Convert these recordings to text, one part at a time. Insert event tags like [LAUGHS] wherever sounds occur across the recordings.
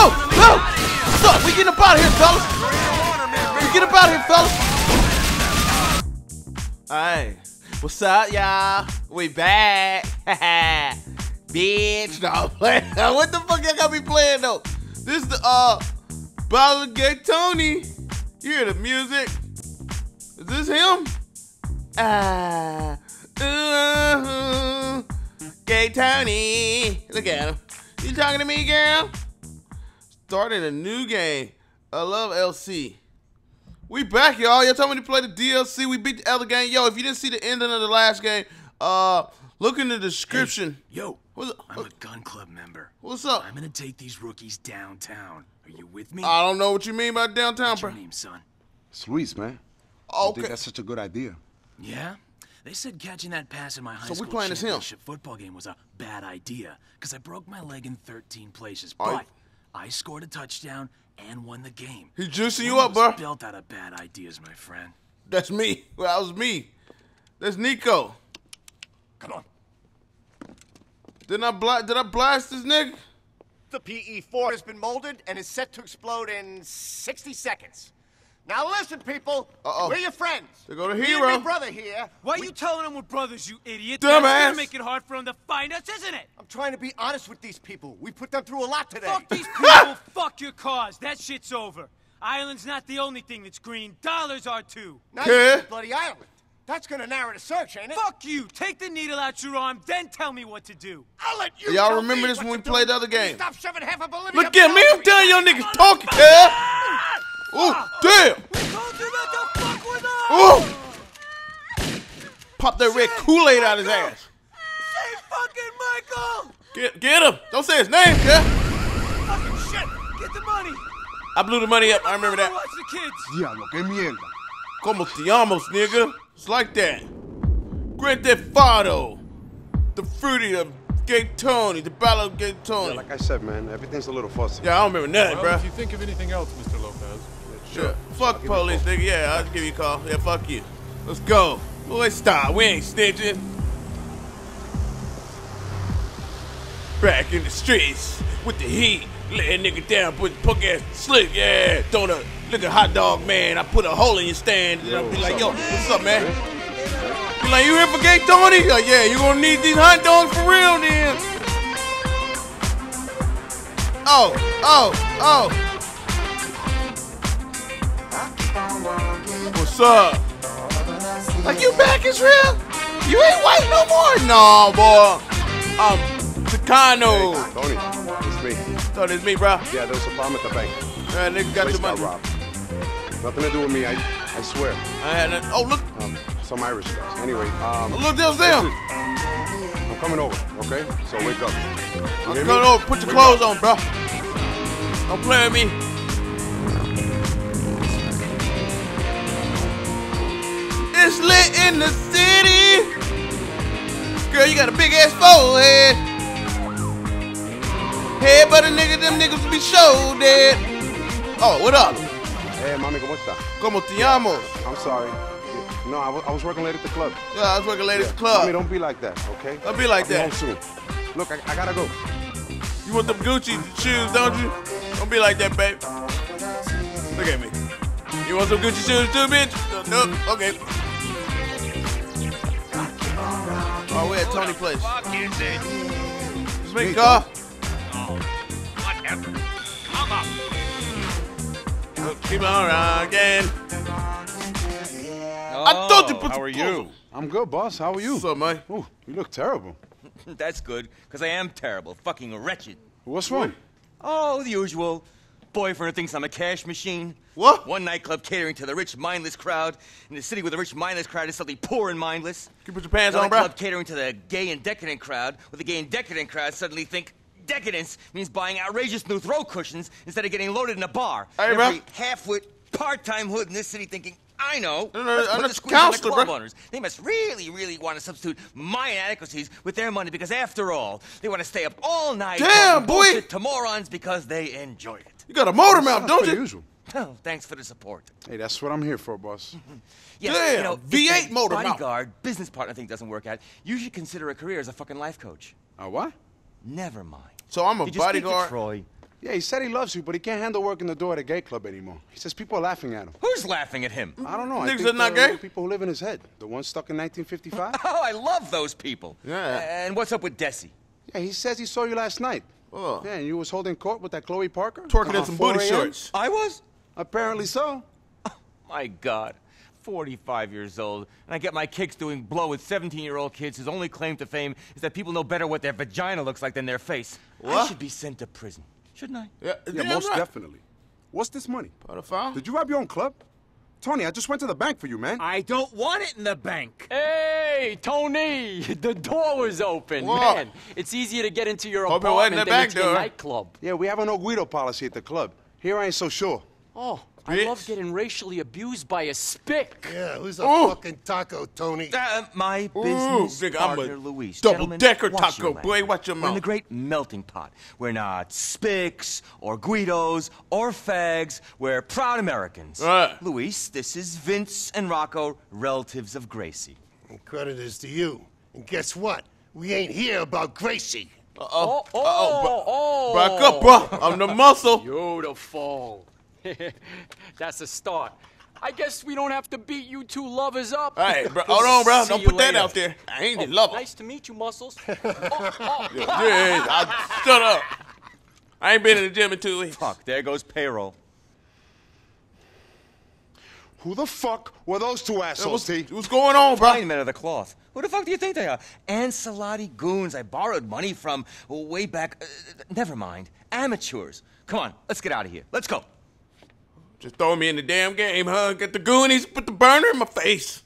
go. What's up? We getting up out of here, fellas. We get up out of here, fellas. Alright. What's up, y'all? We back. [LAUGHS] Bitch. No, playing. [LAUGHS] What the fuck y'all got me playing though? This the uh Bottle Gay Tony. You hear the music? Is this him? Ah. Uh, Gay Tony. Look at him. You talking to me, girl? Starting a new game. I love LC. We back, y'all. Y'all told me to play the DLC. We beat the other game. Yo, if you didn't see the ending of the last game, uh, look in the description. Yo, What's, up? I'm a gun club member. what's up? I'm gonna take these rookies downtown. Are you with me? I don't know what you mean by downtown, What's bro. your name, son? It's Luis, man. I Okay. think that's such a good idea. Yeah? They said catching that pass in my high So we school playing as him? championship football game was a bad idea because I broke my leg in 13 places. But I scored a touchdown and won the game. He's juicing you up, was bro. Built out of bad ideas, my friend. That's me. Well, that was me. That's Nico. Come on. Didn't I bla- Did I blast this nigga? The PE-4 has been molded and is set to explode in 60 seconds. Now listen, people. Uh-oh. We're your friends. There go the Me and hero. my brother here. Why are you telling them we're brothers, you idiot? Dumbass. That's gonna make it hard for them to find us, isn't it? I'm trying to be honest with these people. We put them through a lot today. Fuck these people, [LAUGHS] fuck your cause. That shit's over. Ireland's not the only thing that's green. Dollars are too. Now Okay. you bloody Ireland. That's gonna narrow the search, ain't it? Fuck you. Take the needle out your arm, then tell me what to do. I'll let you Y'all tell remember me this when we to do played the other game? Stop shoving half a Bolivia Look at me. I'm ass. telling y'all niggas talking, cuz. Ooh, damn. We told you not to fuck with us! Ooh. Pop that red Kool-Aid out his ass. Say fucking Michael! Get, get him. Don't say his name, cuz. Fucking shit! Get the money! I blew the money up. I remember that. Watch the kids. Diablo, qué mierda. Como te llamas, nigga? It's like that. Grand Theft Auto. The fruity of Gay Tony. The battle of Gay Tony. Like I said, man, everything's a little fussy. Yeah, I don't remember nothing, Well, bruh. if you think of anything else, Mr. Sure. Fuck police, nigga. Yeah, I'll give you a call. Yeah, fuck you. Let's go. Boy, stop. We ain't snitching. Back in the streets with the heat. A nigga down, put punk ass slick. Yeah, a look at hot dog man. I put a hole in your stand. And I'll be like, yo, what's up, man? Be like, you here for Gay Tony? Like, yeah, you gonna need these hot dogs for real, then. Oh, oh, oh. Up? Like you back is real? You ain't white no more? No, boy. I'm Chicano. Hey, Tony, it's me. Thought it's me, bro. Yeah, there was a problem at the bank. Man, nigga got the got money. robbed. Nothing to do with me, I, I swear. I had that. Oh, look. Um, some Irish guys. Anyway, um, Look, there's them. I'm coming over, okay? So wake up. You I'm hear me? coming over. Put your Wake clothes up. on, bro. Don't play with me. It's lit in the city. Girl, you got a big ass forehead. Hey, but a nigga, them niggas will be show dead. Oh, what up? Hey, mami, ¿cómo está? Como te llamo? I'm sorry. No, I was, I was working late at the club. Yeah, I was working late at the club. I mean, don't be like that, okay? Don't be like I'll be that. home soon. Look, I, I gotta go. You want them Gucci shoes, don't you? Don't be like that, babe. Look at me. You want some Gucci shoes too, bitch? No, nope. Okay. Oh, we at Tony Place. Fuck is it? Just make a call. Oh, whatever. Come up. Keep on rocking. Oh, I thought you put how are you? I'm good, boss. How are you? What's up, man? Ooh, you look terrible. [LAUGHS] That's good, because I am terrible, fucking wretched. What's wrong? Oh, the usual. Boyfriend thinks I'm a cash machine. What? One nightclub catering to the rich, mindless crowd. In the city with the rich, mindless crowd is suddenly poor and mindless. Can you put your pants Another on, bro? club catering to the gay and decadent crowd, where the gay and decadent crowd suddenly think decadence means buying outrageous new throw cushions instead of getting loaded in a bar. Hey, bro. Every half-wit, part-time hood in this city thinking, I know. No, no, let's I'm put the squeeze on the club bro. owners. They must really, really want to substitute my inadequacies with their money because, after all, they want to stay up all night. Damn, boy. bullshit To morons because they enjoy it. You got a motor mouth, don't you? usual. Oh, thanks for the support. Hey, that's what I'm here for, boss. [LAUGHS] yeah, Damn, you know, V8 the motor mouth. bodyguard business partner thing doesn't work out, you should consider a career as a fucking life coach. Uh, what? Never mind. So I'm a Did you speak to bodyguard. Troy? Yeah, he said he loves you, but he can't handle working the door at a gay club anymore. He says people are laughing at him. Who's laughing at him? I don't know. I Niggas are not gay? people who live in his head. The ones stuck in 1955. [LAUGHS] Oh, I love those people. Yeah. And what's up with Desi? yeah, he says he saw you last night. Oh. Yeah, and you was holding court with that Chloe Parker? Twerking in Around some booty shorts. I was? Apparently so. Oh, [LAUGHS] My God. 45 years old, and I get my kicks doing blow with 17 year old kids whose only claim to fame is that people know better what their vagina looks like than their face. I should be sent to prison, shouldn't I? Yeah, Yeah, damn most right. definitely. What's this money? Pedophile? Did you rob your own club? Tony, I just went to the bank for you, man. I don't want it in the bank. Hey, Tony! [LAUGHS] The door was open, Whoa. man. It's easier to get into your Hope it wasn't apartment the than back into your door. nightclub. Yeah, we have an no Guido policy at the club. Here I ain't so sure. Oh, I love getting racially abused by a spick. Yeah, who's a Ooh. fucking taco, Tony? Uh, my Ooh, business nigga, I'm a partner, Luis. Double-decker watch your taco, boy. language. Watch your We're in the great melting pot. We're not Spicks or Guidos or Fags. We're proud Americans. Right. Luis, this is Vince and Rocco, relatives of Gracie. And credit is to you. And guess what? We ain't here about Gracie. Oh, oh, Uh-oh, oh! Back up, bro. I'm the muscle. Beautiful. [LAUGHS] That's a start. I guess we don't have to beat you two lovers up. Hey, bro, [LAUGHS] hold on, bro. See Don't you put that out there. I ain't in Oh, love. Nice to meet you, Muscles. [LAUGHS] oh, oh. Yeah, I, shut up. I ain't been in the gym in two weeks. Fuck, there goes payroll. Who the fuck were those two assholes, What's, T? what's going on, bro? Fine men of the cloth. Who the fuck do you think they are? Ancelotti goons I borrowed money from way back. Uh, never mind. Amateurs. Come on, let's get out of here. Let's go. Just throw me in the damn game, huh? Get the goonies, put the burner in my face.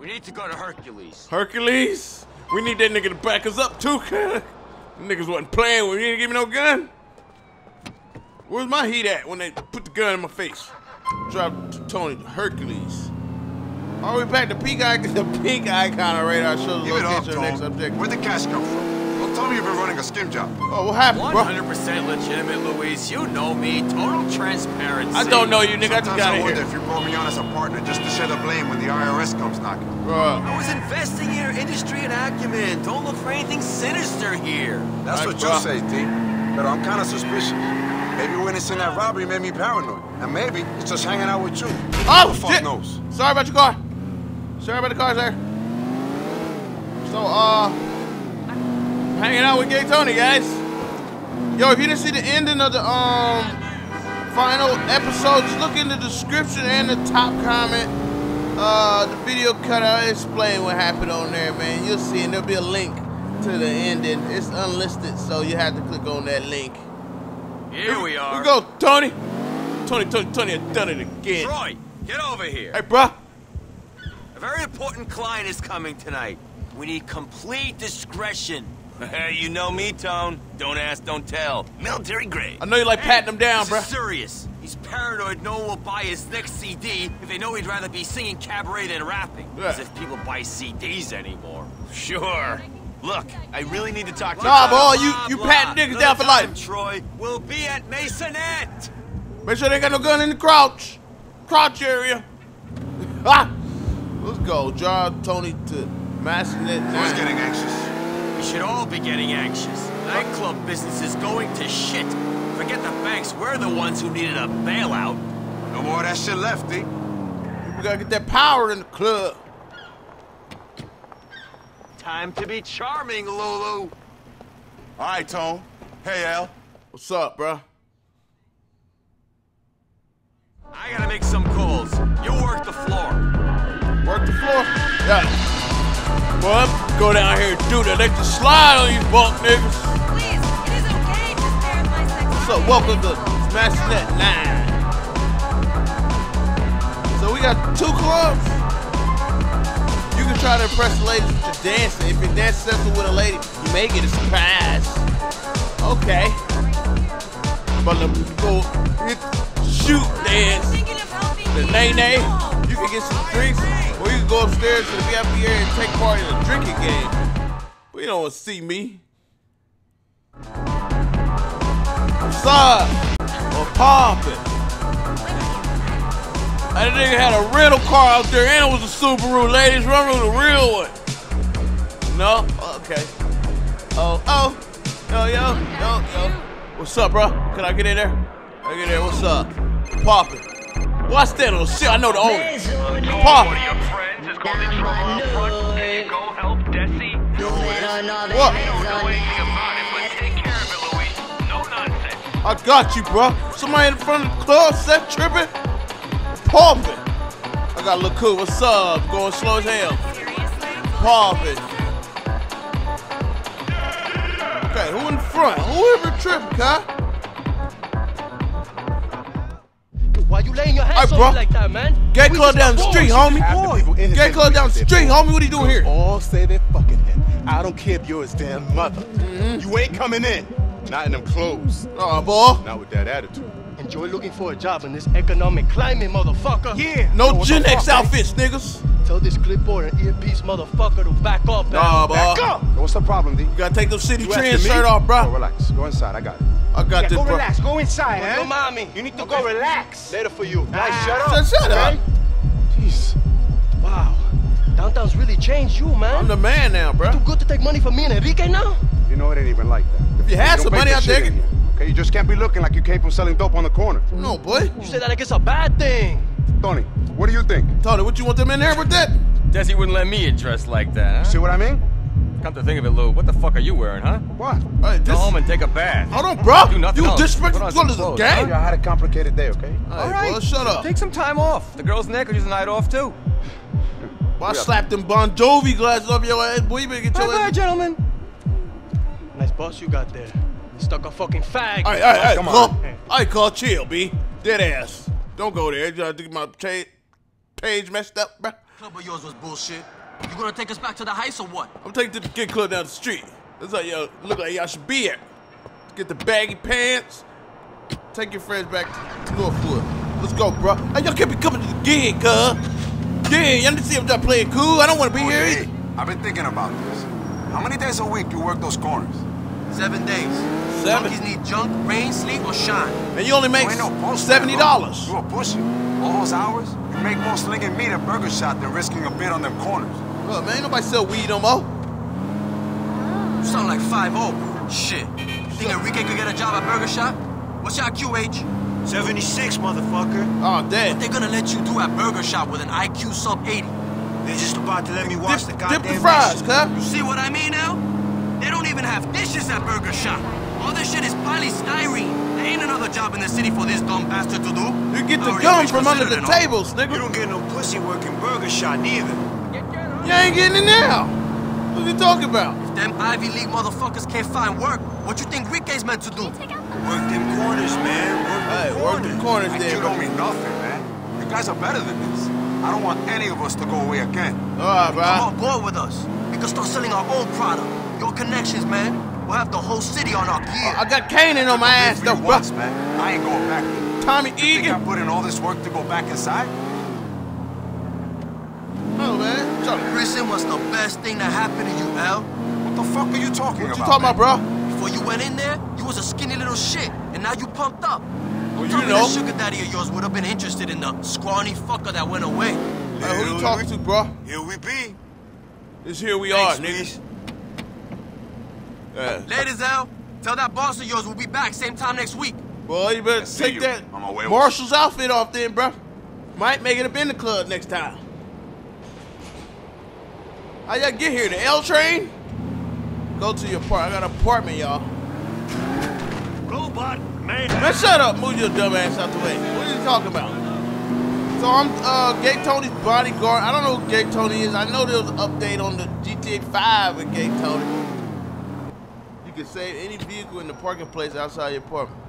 We need to go to Hercules. Hercules, we need that nigga to back us up too, [LAUGHS] cuz. Niggas wasn't playing with me. You didn't give me no gun. Where's my heat at when they put the gun in my face? Drop t- Tony to Hercules. Are we back to pink icon? [LAUGHS] The pink icon on radar shows the Give up, location the next objective. Where'd the cash come from? Don't tell me you've been running a skim job. Oh, what happened, bro? 100% legitimate, Luis. You know me. Total transparency. I don't know you, nigga. I just Sometimes got I in wonder here. if you brought me on as a partner just to share the blame when the IRS comes knocking. Bruh. I was investing in your industry and acumen. Don't look for anything sinister here. That's Right, what bro. you say, T. But I'm kind of suspicious. Maybe witnessing that robbery made me paranoid. And maybe it's just hanging out with you. Oh, Who the fuck shit. knows? Sorry about your car. Sorry about the car, sir. So, uh, hanging out with Gay Tony, guys. Yo, if you didn't see the ending of the um final episode, just look in the description and the top comment. Uh, the video cut out explain what happened on there, man. You'll see, and there'll be a link to the ending. It's unlisted, so you have to click on that link. Here we are. We go, Tony. Tony, Tony, Tony, had done it again. Troy, get over here. Hey, bruh. A very important client is coming tonight. We need complete discretion. You know me, Tone. Don't ask, don't tell. Military grade. I know you like patting them down, this bruh. is serious. He's paranoid no one will buy his next CD if they know he'd rather be singing cabaret than rapping. Yeah. As if people buy CDs anymore. Sure. Look, I really need to talk to Nah, you. boy, you- you patting niggas Another down for life. Troy, we'll be at Maisonette. Make sure they got no gun in the crouch. Crouch area. [LAUGHS] Ah! Let's go. Draw Tony to Maisonette Who's getting anxious? We should all be getting anxious. Nightclub business is going to shit. Forget the banks, we're the ones who needed a bailout. No more of that shit left, T. We gotta get that power in the club. Time to be charming, Lulu. All right, Tone. Hey, Al. What's up, bruh? I gotta make some calls. You work the floor. Work the floor? Yeah. Well, go down here and do that. Let you slide on these bunk niggas. Please, it is okay to stare my sex. What's up? Welcome to Maisonette 9. So we got two clubs. You can try to impress the ladies with your dancing. If you're dance successful with a lady, you may get a surprise. Okay. But let me go hit shoot dance. Thinking of helping The me. nay nay. You can get some drinks, or you can go upstairs to the VIP area and take part in a drinking game. But you don't want to see me. What's up? Or poppin'? That nigga had a rental car out there and it was a Subaru. Ladies, run with a real one. No? Okay. Oh, oh. Yo, yo, yo, yo. What's up, bro? Can I get in there? I get in there? What's up? Poppin'. What's that little shit? I know the owner. Pop. One of your is causing trouble up front. Can you go help Desi? What? Don't know anything about it, but take care of it, Luis. No nonsense. I got you, bro. Somebody in front of the club set tripping. Poppin'. I got look cool. What's up? Going slow as hell. Poppin'. Okay, who in front? Whoever tripping, huh? You laying your Hey, hands bro. on me like that, man? Gay We club down the street, homie. Half the people in his Gay club down the street, say homie. What are you doing here? All say they're fucking him. I don't care if you're his damn mother. Mm-hmm. You ain't coming in. Not in them clothes. Oh, boy. Not with that attitude. Enjoy looking for a job in this economic climate, motherfucker. Yeah. No what Gen X fuck, outfits, niggas. Tell this clipboard and earpiece motherfucker to back up, man. Nah, boy. Back up. What's the problem, D? You gotta take those city You trend asking shirt off, Oh, bro. relax. Go inside. I got it. I got this, Go bro. relax. Go inside, Yo, huh? mommy. You need to go relax. Later for you. Nice, Ah. shut up. Shut, shut up. Jeez. Wow. Downtown's really changed you, man. I'm the man now, bro. Too good to take money from me and Henrique now? You know it ain't even like that. If you had don't some money, I'd take it. here, Okay, you just can't be looking like you came from selling dope on the corner. No, boy. You say that like it's a bad thing. Tony, what do you think? Tony, what you want them in there with that? Desi wouldn't let me get dressed like that, huh? See what I mean? Come to think of it, Lou, what the fuck are you wearing, huh? What? Hey, Go home and take a bath. hold on, bro. Do nothing You else. disrespectful Put on to the clothes, gang? I had a complicated day, okay? All right, well, shut up. Take some time off. The girls neck there could use a night off, too. Boy, I slapped them Bon Jovi glasses off your head. Boy, you better get your Bye-bye, gentlemen. Nice boss you got there. You stuck a fucking fag. All right, all right, all right, Come call. on. All right, call. Chill, B. Dead ass. Don't go there. You gotta get my page messed up, bro. Club of yours was bullshit. You gonna take us back to the heist or what? I'm taking to the kid club down the street. That's how y'all look like y'all should be at. Get the baggy pants. Take your friends back to Northwood. Let's go, bro. Hey, y'all can't be coming to the gig, cuz. Yeah, y'all need to see if y'all playing cool. I don't want to be Oh, here hey, either. I've been thinking about this. How many days a week do you work those corners? Seven days. Seven. Junkies need junk, rain, sleep, or shine. And you only make You ain't no seventy dollars. You a pussy. All those hours, you make more slinging meat at Burger Shot than risking a bid on them corners. Look, man, ain't nobody sell weed no more. You sound like 5 Shit. Think Henrique could get a job at Burger Shot? What's your QH? 76, motherfucker. Oh, dead. What they gonna let you do at Burger Shot with an IQ sub 80? They're just about to let me wash Dip, the dip goddamn the fries, cuz. You see what I mean now? They don't even have dishes at Burger Shot. All this shit is polystyrene. There ain't another job in the city for this dumb bastard to do. You get the gum from under the tables, nigga. You don't get no pussy working burger Shop neither. You ain't getting it now. What are you talking about? If them Ivy League motherfuckers can't find work, what you think Henrique's meant to do? Work them corners, man. Work Hey, them work corners. the corners And there, you bro. don't mean nothing, man. You guys are better than this. I don't want any of us to go away again. All right, bro. Come on board with us. We can start selling our own product. Your connections, man. We'll have the whole city on our gear. I got Kanan on my ass, For though, you bro. once, man. I ain't going back there. Tommy You think I put in all this work to go back inside? Oh, man. Shut. Prison was the best thing that happened to you, Al. What the fuck are you talking What about? you talking about, bro? Before you went in there, you was a skinny little shit, and now you pumped up. Well, you know. that sugar daddy of yours would have been interested in the scrawny fucker that went away. Hey, who you talking to, bro? Here we be. It's here we Thanks, are, niggas. Yeah. Ladies, Al, tell that boss of yours we'll be back same time next week. Boy, you better see take you that on my way over. Marshall's outfit off then, bro. Might make it up in the club next time. How y'all get here? The L train? Go to your apartment. I got an apartment, y'all. Robot man. Man, shut up. Move your dumb ass out the way. What are you talking about? So I'm uh, Gay Tony's bodyguard. I don't know who Gay Tony is. I know there was an update on the GTA 5 with Gay Tony. You can save any vehicle in the parking place outside your apartment.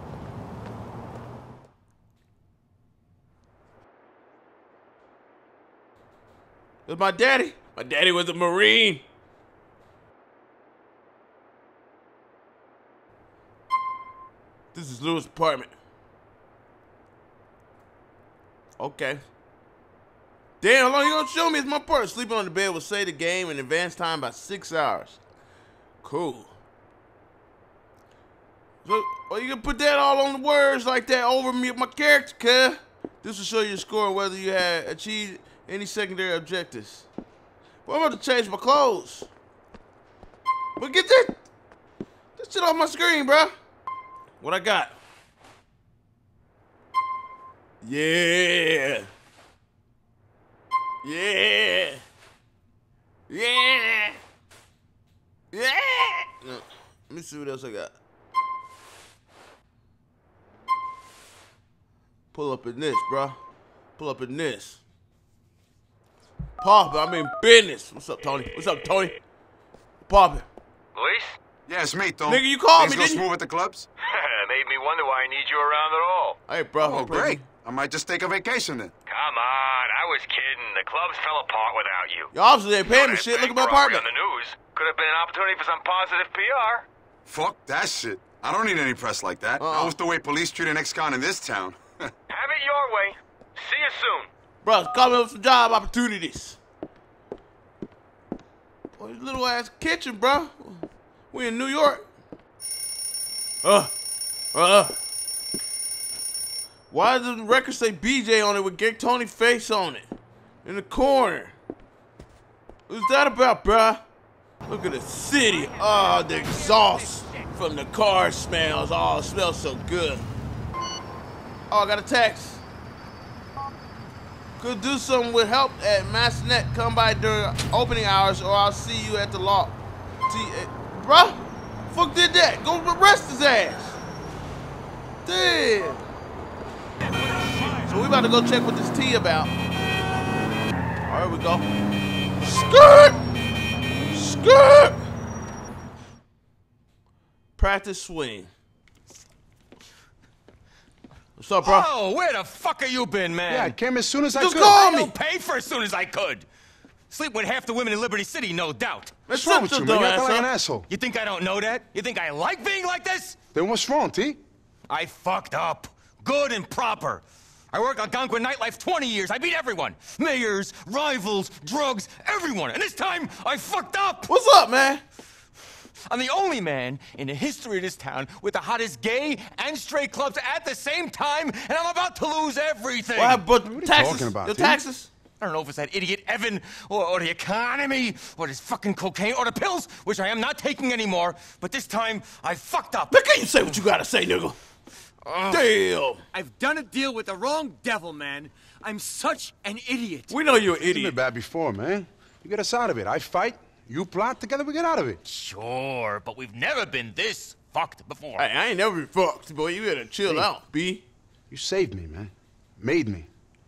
It's my daddy. My daddy was a Marine. This is Luis' apartment. Okay. Damn, how long you gonna show me? It's my part. Sleeping on the bed will save the game in advance time by six hours. Cool. So, well, you can put that all on the words like that over me my character, cuz. This will show you the score whether you had achieved any secondary objectives. I'm about to change my clothes. But get that, that shit off my screen, bruh. What I got? Yeah. Yeah. Yeah. Yeah. No, let me see what else I got. Pull up in this, bro. Pull up in this. Pop, I mean business. What's up, Tony? What's up, Tony? Poppin'. Luis? Yeah, it's me, Tom. Nigga, you called Things me, go didn't you? smooth at the clubs? [LAUGHS] Made me wonder why I need you around at all. Hey, bro. Oh, great. I might just take a vacation then. Come on, I was kidding. The clubs fell apart without you. Y'all obviously ain't paying me shit. Look at my Bank robbery apartment. on the news. Could have been an opportunity for some positive PR. Fuck that shit. I don't need any press like that. Uh-uh. That was the way police treat an ex-con in this town. [LAUGHS] Have it your way. See you soon. Bro, call me up some job opportunities. Boy, this little ass kitchen, bro. We in New York. Uh, uh. Why does the record say BJ on it with Gay Tony face on it? In the corner. What's that about, bruh? Look at the city. Oh, the exhaust from the car smells. Oh, smells so good. Oh, I got a text. Could do something with help at Maisonette. Come by during opening hours, or I'll see you at the law. T- eh, bruh, fuck did that? Go arrest his ass. Damn. So we about to go check what this T about. All right, we go. Skirt, skirt. Practice swing. What's up, bro? Oh, where the fuck have you been, man? Yeah, I came as soon as I could. Just could. call me. I paid for as soon as I could. Sleep with half the women in Liberty City, no doubt. What's wrong with you, man? You acting like an asshole. You think I don't know that? You think I like being like this? Then what's wrong, T? I fucked up. Good and proper. I worked Algonquin nightlife 20 years. I beat everyone. Mayors, rivals, drugs, everyone. And this time, I fucked up. What's up, man? I'm the only man in the history of this town with the hottest gay and straight clubs at the same time, and I'm about to lose everything. What happened? But What are you taxes? talking about, Your T? taxes? I don't know if it's that idiot Evan, or, or the economy, or this fucking cocaine, or the pills, which I am not taking anymore. But this time, I fucked up. Look at you say what you gotta say, nigga. Damn. I've done a deal with the wrong devil, man. I'm such an idiot. We know you're an idiot. It's been bad before, man. You get us out of it. I fight, you plot, together we get out of it. Sure, but we've never been this fucked before. Hey, I ain't never been fucked, boy. You better chill out, B. You saved me, man. Made me.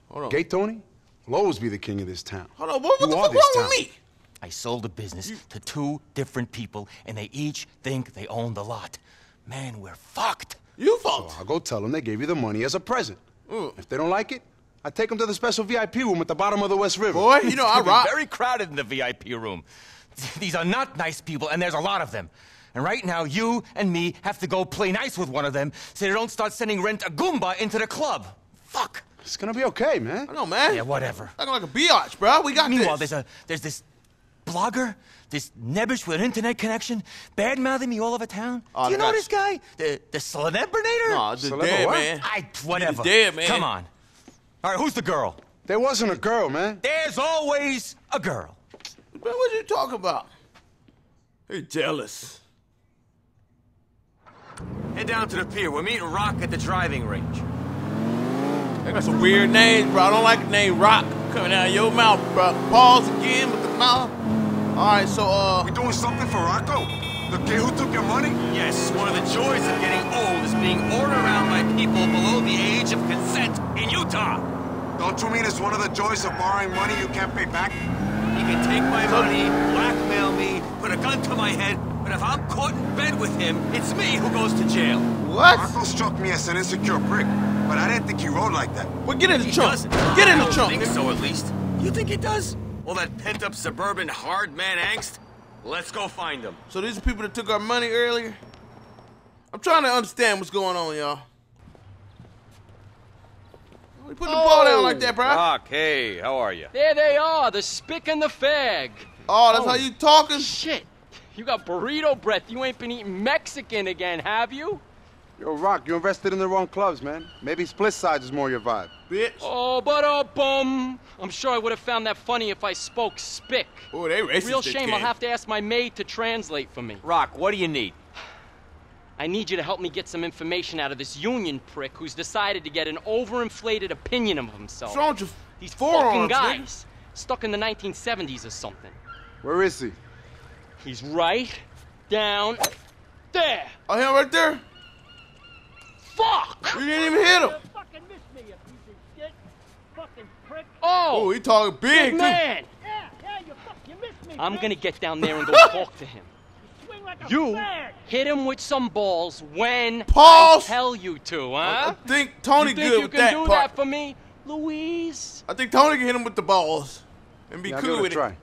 Hold on. Gay Tony will always be the king of this town. Hold on. What, what You the are fuck this wrong town. with me? I sold the business to two different people, and they each think they own the lot. Man, we're fucked. You So fucked. I'll go tell them they gave you the money as a present. Mm. If they don't like it, I take them to the special VIP room at the bottom of the West River. Boy, you know I It's gonna be rock. very crowded in the VIP room. [LAUGHS] These are not nice people, and there's a lot of them. And right now, you and me have to go play nice with one of them so they don't start sending Rent a Goomba into the club. Fuck. It's gonna be okay, man. I know, man. Yeah, whatever. Acting like a biatch, bro. We got Meanwhile, this. there's a there's this blogger, this nebbish with an internet connection, bad mouthing me all over town. Oh, Do you know that's- this guy? The the Celebrinator? Nah, the Celeb dead what? man. I whatever. The dead, man. Come on. All right, who's the girl? There wasn't a girl, man. There's always a girl. Man, what are you talking about? You're jealous. Head down to the pier. We're meeting Rock at the driving range. They got some weird names, bro. I don't like the name Rock coming out of your mouth, bro. Pause again with the mouth. All right, so uh, We doing something for Rocco? The kid who took your money? Yes, one of the joys of getting old is being ordered around by people below the age of consent in Utah. Don't you mean it's one of the joys of borrowing money you can't pay back? He can take my money, blackmail me, put a gun to my head, but if I'm caught in bed with him, it's me who goes to jail. what? Rocco struck me as an insecure prick, but I didn't think he rode like that. Well, get in the He trunk. doesn't. Get in I the don't trunk. think so, at least. You think he does? All that pent-up suburban hard man angst? Let's go find him. So these are people that took our money earlier. I'm trying to understand what's going on, y'all. We put the ball down like that, bro. Oh. Rock, hey, how are you? There they are, the spick and the fag. Oh, that's how you talking? Shit. You got burrito breath. You ain't been eating Mexican again, have you? Yo, Rock, you invested in the wrong clubs, man. Maybe split sides is more your vibe. Bitch. Oh, but a bum. I'm sure I would have found that funny if I spoke spick. Oh, they racist. Real shame. kid. I'll have to ask my maid to translate for me. Rock, what do you need? I need you to help me get some information out of this union prick who's decided to get an overinflated opinion of himself. What's wrong with your These forearms, fucking nigga? guys stuck in the 1970s or something. Where is he? He's right down there. Oh, him right there? Fuck! You didn't even hit him. Fucking missed me, you piece of shit. Fucking prick. Oh, Oh, he talking big, big man. Yeah, yeah, you fuck, you missed me. I'm prick. gonna get down there and go talk to him. Swing like You fag. hit him with some balls when Pause. I tell you to, huh? I huh? think Tony you think good you with can that do part. that for me, Luis? I think Tony can hit him with the balls and be Yeah, cool give it with try. it.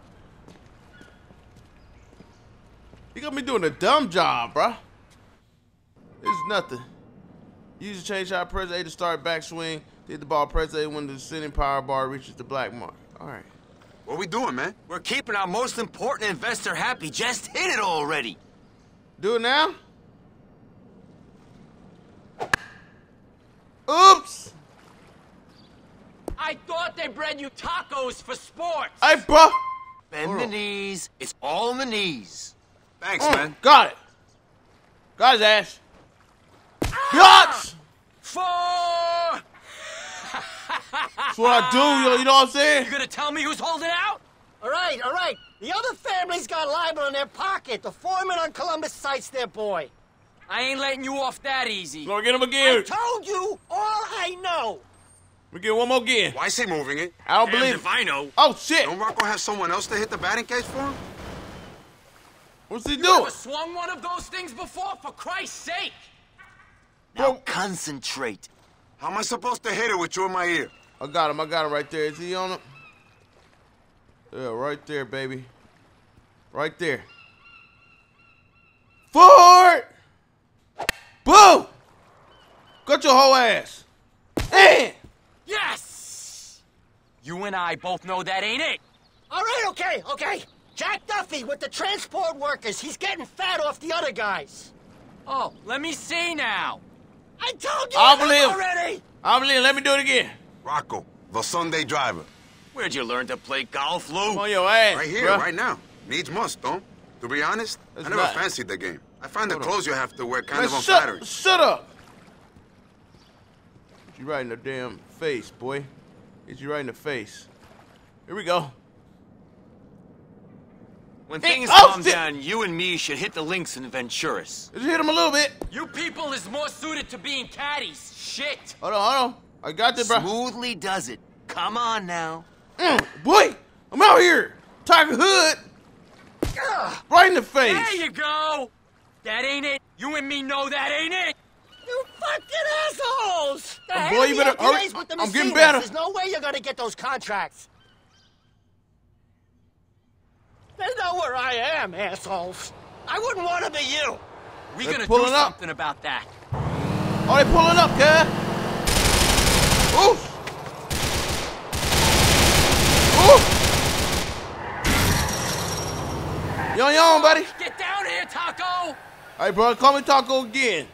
You got me doing a dumb job, bruh. It's nothing. Use the change shot, press A to start backswing. Hit the ball, press A when the descending power bar reaches the black mark. All right. What we doing, man? We're keeping our most important investor happy. Just hit it already. Do it now. Oops. I thought they bred you tacos for sports. Hey, bruh. Bend the knees. It's all in the knees. Thanks, Mm, man. Got it. Got his ass. Yachts. Four. That's what I do, you know what I'm saying? You gonna tell me who's holding out? All right, all right. The other family's got libel in their pocket. The foreman on Columbus cites their boy. I ain't letting you off that easy. Gonna get him again. I told you all I know. We get one more again. Why is he moving it? I don't Damned believe if I know. Oh, shit. Don't Rocco have someone else to hit the batting cage for him? What's he You doing? ever swung one of those things before? For Christ's sake! Now Bro. concentrate. How am I supposed to hit it with you in my ear? I got him. I got him right there. Is he on him? Yeah, right there, baby. Right there. Forward! Boom! Got your whole ass. And Yes! You and I both know that ain't it. All right, okay, okay. Jack Duffy with the transport workers. He's getting fat off the other guys. Oh, let me see now. I told you I'm believe- already. I believe. Let me do it again. Rocco, the Sunday driver. Where'd you learn to play golf, Lou? I'm on your ass, Right here, bruh. right now. Needs must, don't? To be honest, It's I never not. fancied the game. I find the Hold on. clothes you have to wear kind Man, of unflattering. shut, shut up. Get you right in the damn face, boy. Get you right in the face. Here we go. When Hey, things oh, calm shit. down, you and me should hit the links in Venturas. Just hit him a little bit. You people is more suited to being caddies. Shit. Hold on, hold on. I got this, bro. Smoothly does it. Come on now. Mm, boy, I'm out here. Tiger Hood. Right in the face. There you go. That ain't it. You and me know that ain't it. You fucking assholes! The Oh, boy, you better hurry. With the I'm getting better. There's no way you're gonna get those contracts. They know where I am, assholes. I wouldn't want to be you. We They're gonna do pulling up. something about that. Oh, they pulling up. Oof. Oof. You on your own, buddy. Get down here, Taco. Hey, bro, call me Taco again.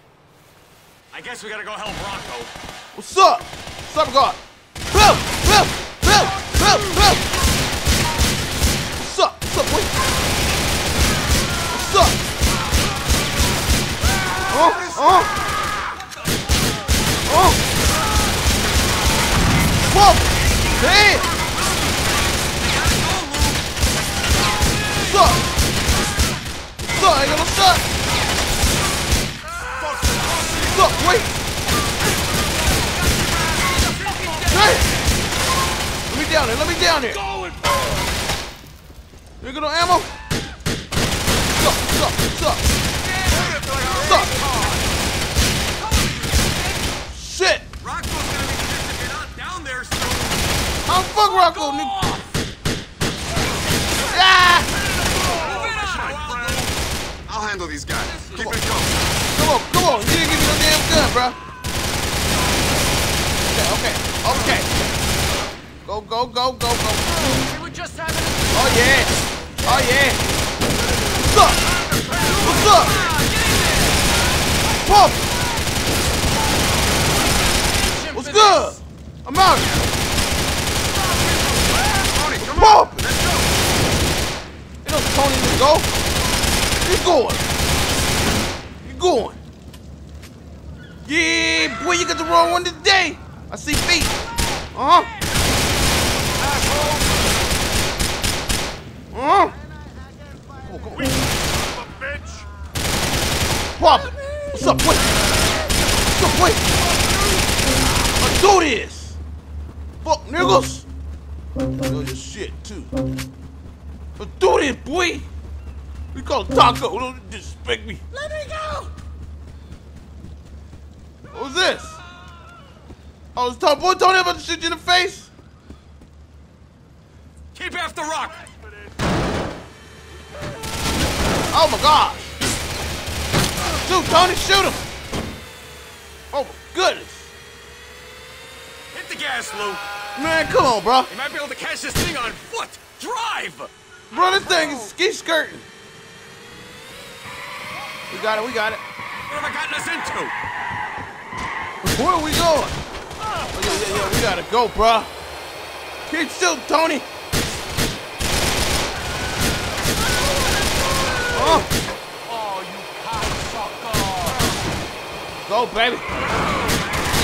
I guess we gotta go help Rocco. What's up? What's up, God? Bill, Bill, Bill, Bill, Bill. What's up? What's up, boy? What's up? Oh, oh. Oh. Whoa. Damn. What's up? Up? Ain't got shot. What's? Wait. Hey! Let me down here, let me down here! You got no ammo? What's up, what's up, what's up? What's up? Shit! Rocco's gonna be pissed if you're not down there soon. I'm fuck Rocco, nigga. Ah! I'll handle these guys. Keep it going. Come on, come on. You didn't give me no damn gun, bro. Okay. Go, go, go, go, go. We were just having Oh, yeah. Oh, yeah. What's up? What's up? Pump. What's good? I'm out come on. Pump. Let's go. You know Tony to go. You going. You going. Yeah, boy, you got the wrong one today. I see feet. Uh huh. Uh huh. Oh, come on. Pop. What's up, boy? What's up, boy? Let's do this. Fuck, niggas. Know your shit, too. Let's do this, boy. We call taco. Don't disrespect me. Let me go! What was this? Oh, it's Tony. Boy, Tony about to shoot you in the face. Keep after Rock! Oh my gosh. Shoot, Tony, shoot him. Oh my goodness. Hit the gas, Lou. Man, come on, bro. You might be able to catch this thing on foot. Drive! Bro, this thing is ski skirting. We got it, we got it. What have I gotten us into? Where are we going? Yeah, yeah, yeah, we gotta go, bro. Keep shooting, Tony. Oh. Oh, you cocksucker! Go, baby.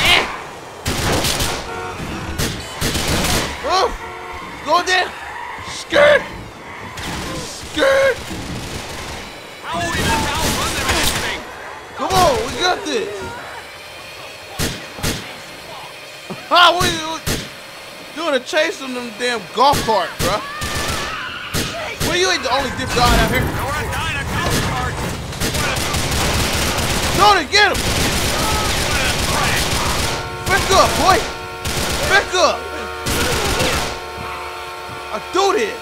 Eh. Oh, go there. Skirt. Skirt. How are we not outrun? Come on, we got this. Ah, we, we doing a chase on them damn golf cart, bro. Well, you ain't the only dip dog out here. Carts. Tony, get him. Back up, boy. Back up. I do this.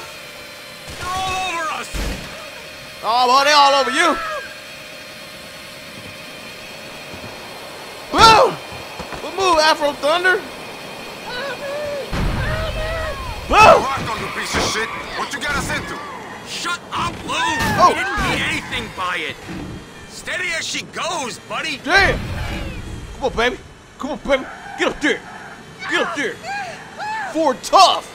They're all over us. Oh, boy, they all over you. Boom! What move, Afro Thunder? Boom! Rock on you piece of shit. What you got us into? Shut up, Lou. Oh. We didn't mean anything by it. Steady as she goes, buddy. Damn! Come on, baby. Come on, baby. Get up there. Get up there. Ford tough.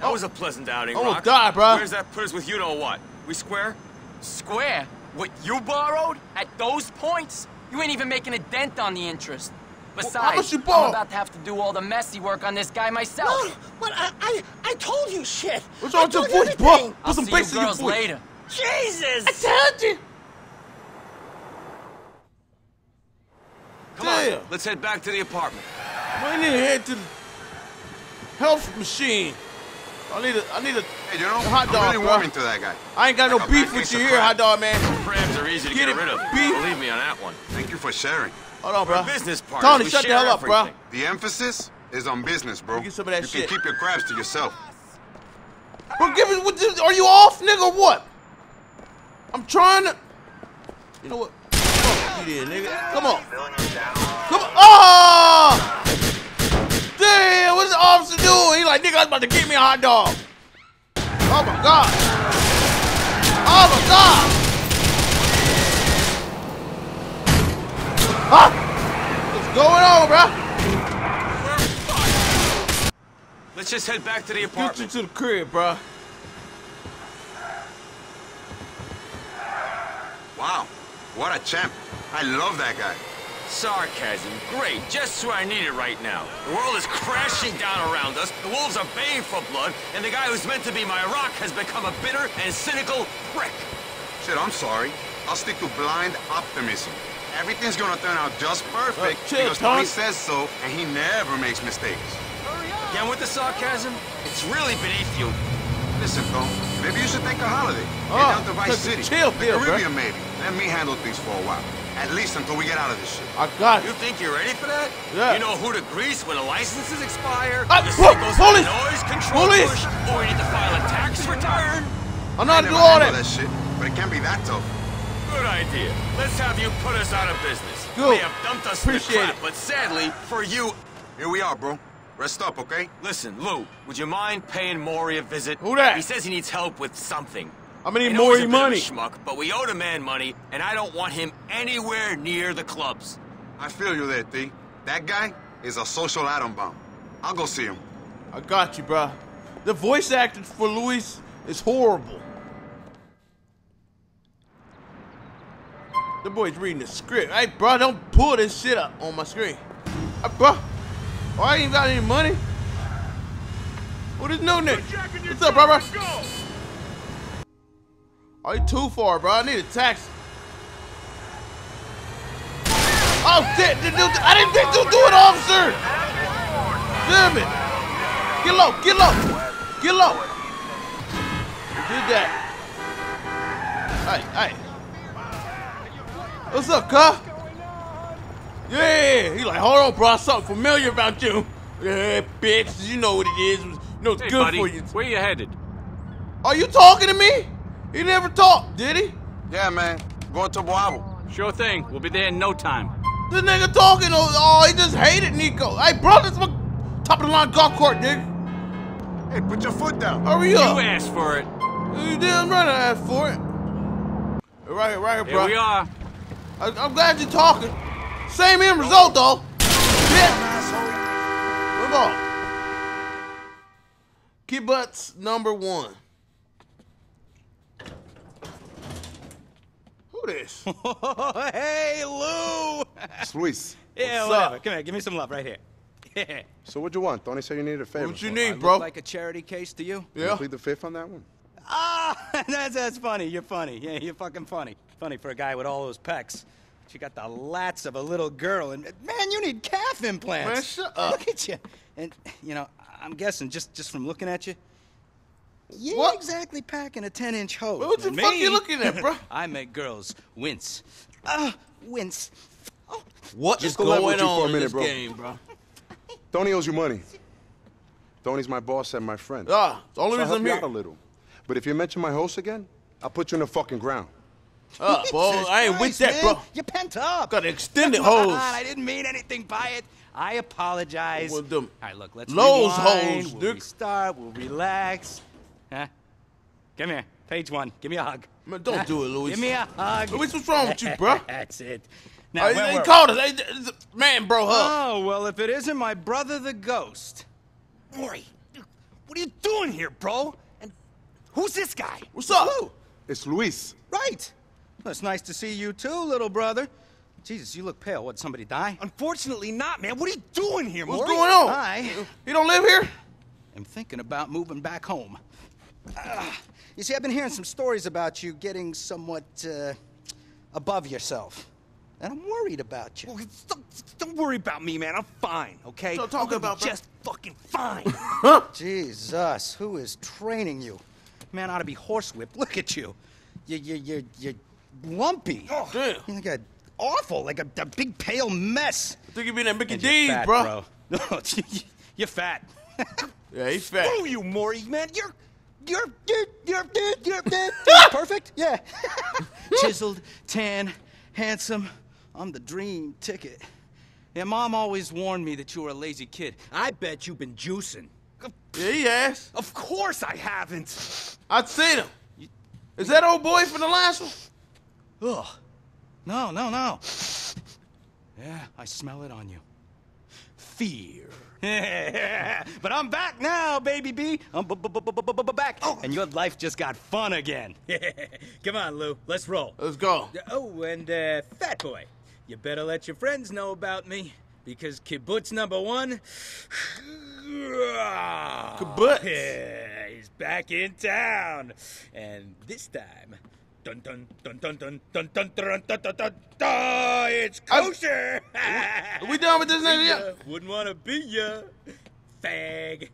That was a pleasant outing, Almost Rock. died, bro. Where's that put us with you know what? We square? Square? What you borrowed? At those points? You ain't even making a dent on the interest. Besides, I'm about to have to do all the messy work on this guy myself. No, but I, I, I told you shit. What's I wrong with your told voice, everything. bro? I'll Put some see bass you in your voice. later. Jesus! I told you. Come Damn. on, let's head back to the apartment. I need to head to the health machine. I need a, I need a, Hey, you know, a hot dog, I'm really bro. warming to that guy. I ain't got Like no beef with you here, hot dog man. Crabs are easy to Get get, rid of. beef. Believe me on that one. Thank you for sharing. Hold on, We're bro. business partners. Tony, We shut the share hell up, bro. The emphasis is on business, bro. Get some of that you shit. can keep your crabs to yourself. Bro, give me. What, are you off, nigga? What? I'm trying to. You know what? Fuck you, then, nigga. Come on. Come on. Oh! Damn, what's the officer doing? He like, nigga, I was about to get me a hot dog. Oh my god. Oh my god. Huh? What's going on, bro? Let's just head back to the apartment. Get you apartment. to the crib, bro. Wow, what a champ. I love that guy. Sarcasm, great, just what I need it right now. The world is crashing down around us, the wolves are baying for blood, and the guy who's meant to be my rock has become a bitter and cynical prick. Shit, I'm sorry. I'll stick to blind optimism. Everything's gonna turn out just perfect Uh, chill, because Tony Tony. says so, and he never makes mistakes. Again with the sarcasm? It's really beneath you. Listen, Tom, maybe you should take a holiday. Oh, Get down to Vice take City. chill the pill, bruh. Caribbean, maybe. Let me handle things for a while. At least until we get out of this shit. I got You think you're ready for that? Yeah. You know who to grease when the licenses expire, Ah, the whoa, signals police! the noise control Police! push, or you need to file a tax return? I know how I to do all handle that. that shit, but it can't be that tough. Good idea. Let's have you put us out of business. Good. They have dumped us Appreciate the crap, it. but sadly, for you... Here we are, bro. Rest up, okay? Listen, Lou, would you mind paying Mori a visit? Who that? He says he needs help with something. I'm gonna need know more he's a bit of a money. schmuck, but we owe the man money, and I don't want him anywhere near the clubs. I feel you there, T. That guy is a social atom bomb. I'll go see him. I got you, bro. The voice acting for Luis is horrible. The boy's reading the script. Hey, bro, don't pull this shit up on my screen. Uh, hey, bro, oh, I ain't got any money. What is new name? What's up, bro? bro? Oh, you too far, bro. I need a taxi. Oh, shit. Did you- I didn't think you do it, officer. Damn it. Get low. Get low. Get low. You did that. Hey, hey. What's up, cuh? Yeah, he like, hold on, bro. Something familiar about you. Yeah, bitch. You know what it is. You know it's Hey, good buddy, for you. where you headed? Are you talking to me? He never talked, did he? Yeah, man. Going to Boabo. Sure thing. We'll be there in no time. This nigga talking. Oh, oh, he just hated Nico. Hey, bro, this is my top of the line golf cart, nigga. Hey, put your foot down. Hurry You up. asked for it. You damn right I asked for it. Right here, right here, Here bro. we are. I, I'm glad you're talking. Same end result, though. Shit. Move on. Kibbutz number one. Who this? [LAUGHS] hey, Lou! It's Luis. yeah, What's whatever. up? Come here, give me some love right here. [LAUGHS] Yeah. So what you want? Tony said you needed a favor. What you so- need, Look bro? like a charity case to you? Can you Yeah. plead the fifth on that one? Ah, [LAUGHS] that's, that's funny. You're funny. Yeah, you're fucking funny. Funny for a guy with all those pecs. She got the lats of a little girl, and man, you need calf implants. Man, shut up. Look at you. And you know, I'm guessing just just from looking at you, you ain't What? exactly packing a 10-inch hose. What the And fuck you looking at, bro? [LAUGHS] I make girls wince. [LAUGHS] Ah, wince. Oh, What Just is go going with you for a on in minute, this bro. game, bro? [LAUGHS] Tony owes you money. Tony's my boss and my friend. Ah, the only so reason I'm help you here. out a little. But if you mention my host again, I'll put you in the fucking ground. Uh, boy, Jesus I ain't with that, man. bro. You're pent up. Got an extended Come on, hose. I didn't mean anything by it. I apologize. Well, them All right, look, let's Lowe's rewind. hose, we'll Dick. restart. We'll relax. Huh? Come here, page one. Give me a hug. Man, don't Huh? do it, Luis. Give me a hug. Luis, what's wrong with you, bro? [LAUGHS] That's it. Now, Now, they, where they called us. They, man, bro, hug. Oh well, if it isn't my brother, the ghost. Mori, what are you doing here, bro? And who's this guy? What's up? It's Luis. Right. Well, it's nice to see you too, little brother. Jesus, you look pale. What? Somebody die? Unfortunately not, man. What are you doing here, What's Mori? going on? I You don't live here? I'm thinking about moving back home. Ah, you see, I've been hearing some stories about you getting somewhat uh, above yourself, and I'm worried about you. Well, Don't, don't worry about me, man. I'm fine, okay? Don't talk I'm about- be just fucking fine. [LAUGHS] Jesus, who is training you? Man ought to be horsewhipped. Look at you. You, you, you, you're lumpy. Oh, Damn. You look a, awful, like a, a big pale mess. Think you be that Mickey And D's, fat, bro. [LAUGHS] No, [LAUGHS] you're fat. Yeah, he's fat. Screw you, Mori, man. You're You're, you're, you're, you're, you're, you're [LAUGHS] perfect. Yeah. Chiseled, tan, handsome. I'm the dream ticket. Yeah, Mom always warned me that you were a lazy kid. I bet you've been juicing. Yeah, he has. Of course I haven't. I'd seen him. Is that old boy from the last one? Ugh. No, no, no. Yeah, I smell it on you. Fear. [LAUGHS] but I'm back now, baby B. I'm b- b- b- b- b- b- back. oh. And your life just got fun again. [LAUGHS] Come on, Lou. Let's roll. Let's go. Oh, and uh, Fat Boy, you better let your friends know about me because kibbutz number one. Kibbutz. Yeah, he's back in town, and this time. Dun dun dun dun dun dun dun dun dun dun dun dun. It's kosher. Are we done with this nigga See. Wouldn't want to be ya, fag.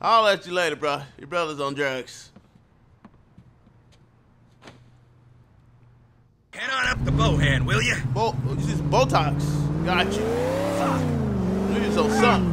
I'll let you later, bro. Your brother's on drugs. Head on up to Bohan, will you? Bo, this is Botox. Got you. Fuck. You so something.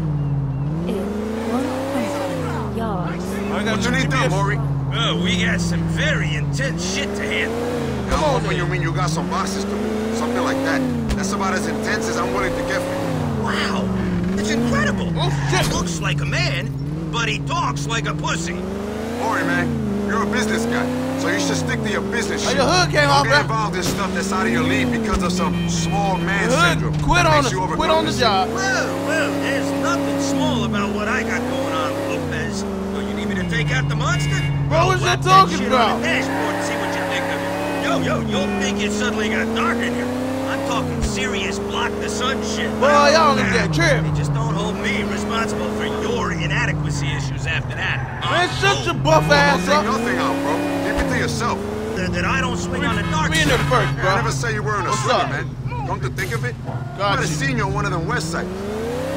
I got What you need done, Mori? Oh, we got some very intense shit to handle. Come on, when you mean you got some boxes to move, something like that. That's about as intense as I'm willing to get for you. Wow, it's incredible. Oh, shit. Looks like a man, but he talks like a pussy. Mori, man, you're a business guy, so you should stick to your business shit. your hood came Don't off, get man. involved in stuff that's out of your league because of some small man hood syndrome. quit on makes the quit on the job. Well, well, there's nothing small about what I got going on, Lopez. Oh, you need me to take out the monster? Bro, what you Whack that talking shit about? On dashboard see what you think of it. Yo, yo, yo, you'll think it suddenly got dark in here. I'm talking serious block the sun shit. Boy, y'all look that trip. Hey, just don't hold me responsible for your inadequacy issues after that. Man, shut your buff ass Take up. nothing out, bro. Keep it to yourself. That, that I don't swing on the dark Me in the side. first, I bro. never say you weren't a What's swimmer, up? man. Come to think of it, I Got might have seen you on one of them west sites.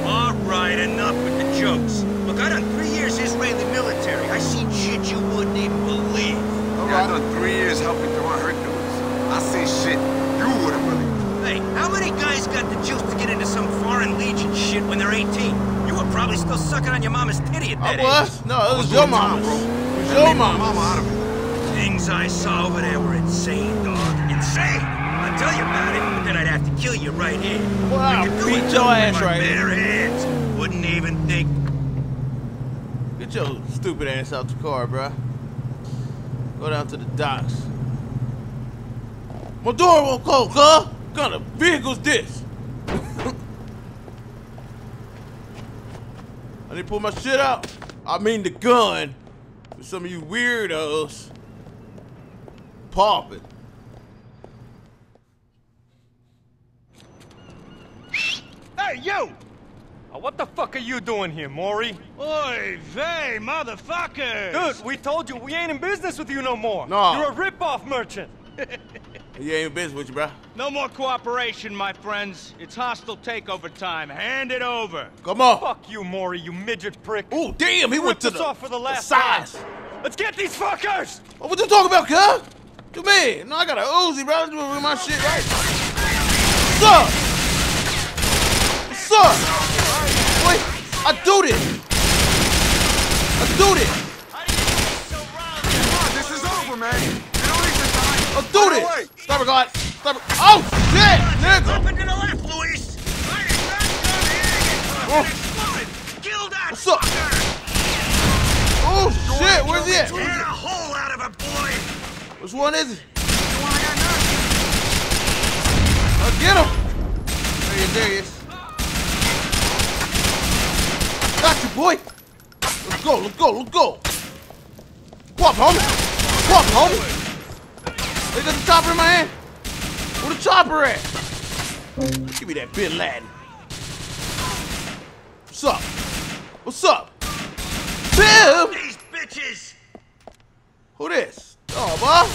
All right, enough with the jokes. Look, I done three years Israeli military. I seen shit you wouldn't even believe. All Yeah, I right. done three years helping to run Hercules. I see shit you wouldn't believe. Hey, how many guys got the juice to get into some foreign legion shit when they're 18? You were probably still sucking on your mama's titty at I that age. was. No, it was was your doing time, mama's. bro. It was your leave my mama out of it. Things I saw over there were insane, dog. Insane. I'd tell you about it, but then I'd have to kill you right here. Wow, I I'll could do beat your ass right here. bare hands. Wouldn't even think. Your stupid ass out the car, bruh. Go down to the docks. My door won't close, huh? What kind of vehicle's this? [LAUGHS] I need to pull my shit out. I mean the gun. For some of you weirdos. Popping. Hey, you! Uh, what the fuck are you doing here, Mori? Oy vey, motherfuckers! Dude, we told you we ain't in business with you no more. No. You're a rip-off merchant. [LAUGHS] He ain't in business with you, bro. No more cooperation, my friends. It's hostile takeover time. Hand it over. Come on. Fuck you, Mori, you midget prick. Oh, damn, he You went ripped to us the, off for the last size. time. Let's get these fuckers! Oh, what you talking about, cuz? You mean? No, I got a Uzi, bro. I'm doing my shit right. What's up? What's up? Wait, I do this. I do this. Come on, this is over, man. You don't even die. I do this. away. Stop it, God. Stop it. Oh, shit, nigga. Up and to the left, Luis. I did not come here to get Oh. exploded. Kill that What's up? fucker. Oh, shit. Where's he at? Tear a hole out of it, boy. Which one is it? The one I got now. I'll get him. There he is. There he is. Got you, boy. Let's go. Let's go. Let's go. What, homie? What, homie? They got the chopper in my hand. Where the chopper at? Give me that Bin Laden. What's up? What's up? Bill? These bitches. Who this? Oh, boy.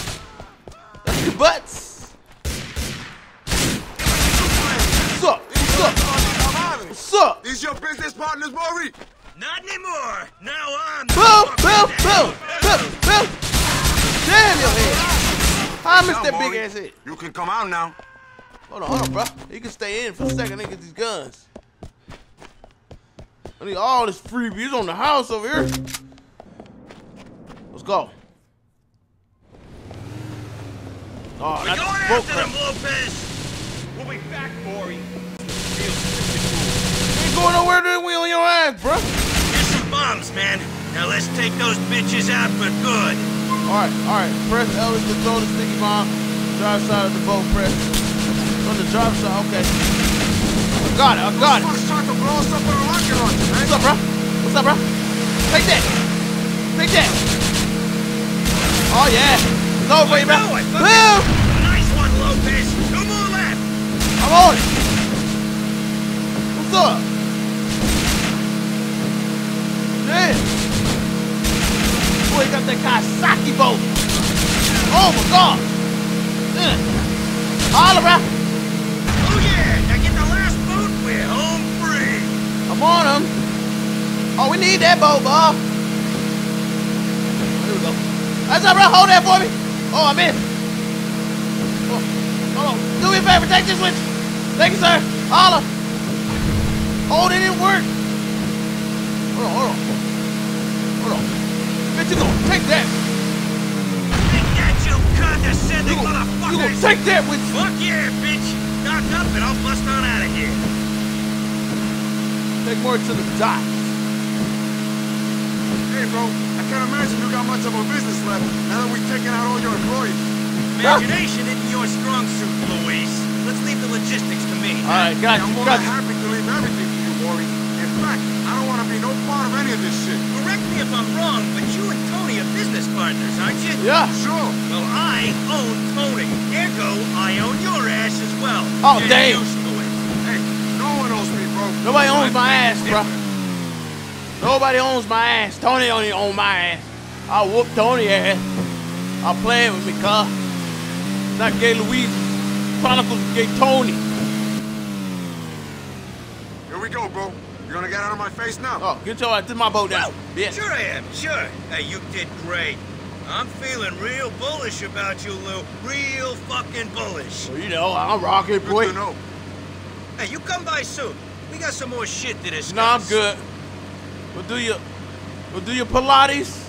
That's your butts. What's up? What's up? What's up? These your business partners, Mori? Not anymore. Now I'm the Bill, fucking Bill, devil. Bill, Bill, Bill. Damn your head. I missed that big ass head. You can come out now. Hold on, hold on, bro. You can stay in for a second and get these guns. I need all this freebies on the house over here. Let's go. Oh, We're going the boat after them. Lopez. We'll be back, Mori. You ain't going nowhere to wheel on your ass, bro. Here's some bombs, man. Now let's take those bitches out for good. All right, all right. Press L to throw the sticky bomb. Drive side of the boat, press. On the drive side, okay. I got it, I got it. Fuck's trying to blow us up on a rocket launcher, man. What's up, bro? What's up, bro? Take that. Take that. Oh, yeah. It's over you, bro. Boom! Nice one, Lopez. Two more left. I'm on it. What's up? Damn. Boy, he got that Kawasaki boat. Oh, my God. Yeah. Holla. Oh, yeah. Now get the last boat. We're home free. I'm on him. Oh, we need that boat, Bob. Here we go. That's up, bro. Hold that for me. Oh, I'm in. Oh, hold on. Do me a favor. Take this with you. Thank you, sir. Holla. Oh, they didn't work. Hold on, hold on. Hold on. Bitch, you gonna take that. Take that, you condescending You gonna, you gonna take that with you. Fuck yeah, bitch. Knock up and I'll bust on out of here. Take more to the dock. Hey, bro, I can't imagine you got much of a business left now that we've taken out all your employees. Imagination isn't your strong suit, Luis. Let's leave the logistics to me. All right, got I'm more than happy to leave everything to you, Mori. In fact, I don't want to be no part of any of this shit. Correct me if I'm wrong, but you and Tony are business business partners, aren't you? Yeah. Sure. Well, I own Tony. Ergo, I own your ass as well. Oh, Get damn. used to it. Hey, no one owns me, bro. Nobody owns my ass, bro. Nobody owns my ass. Tony only own my ass. I'll whoop Tony ass. I'll play it with me, cuz. Not Gay Louise. Chronicles of Gay Tony. Here we go, bro. You gonna get out of my face now? Oh, get your ass to my boat down. Yeah. Sure I am, sure. Hey, you did great. I'm feeling real bullish about you, Lou. Real fucking bullish. Well, you know, I'm rocket boy. Good know. Hey, you come by soon. We got some more shit to discuss. No, I'm good. We'll do your, we'll do your Pilates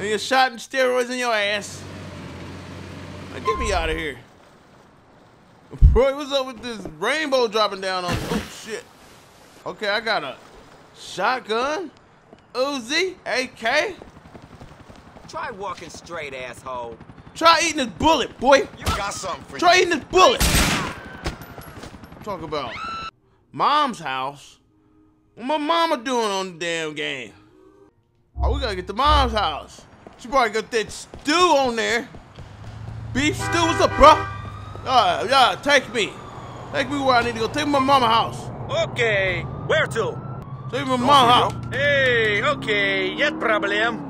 and your shot and steroids in your ass. Now get me out of here. [LAUGHS] Boy, what's up with this rainbow dropping down on? Okay, I got a shotgun, Uzi, AK. Try walking straight, asshole. Try eating this bullet, boy. You got something for Try you. eating this bullet. Talk about mom's house. What my mama doing on the damn game? Oh, we gotta get to mom's house. She probably got that stew on there. Beef stew, what's up, bro? Yeah, yeah, take me. Take me where I need to go. Take me to my mama house. Okay, where to? Take me to my mama house. Hey, okay, yet problem.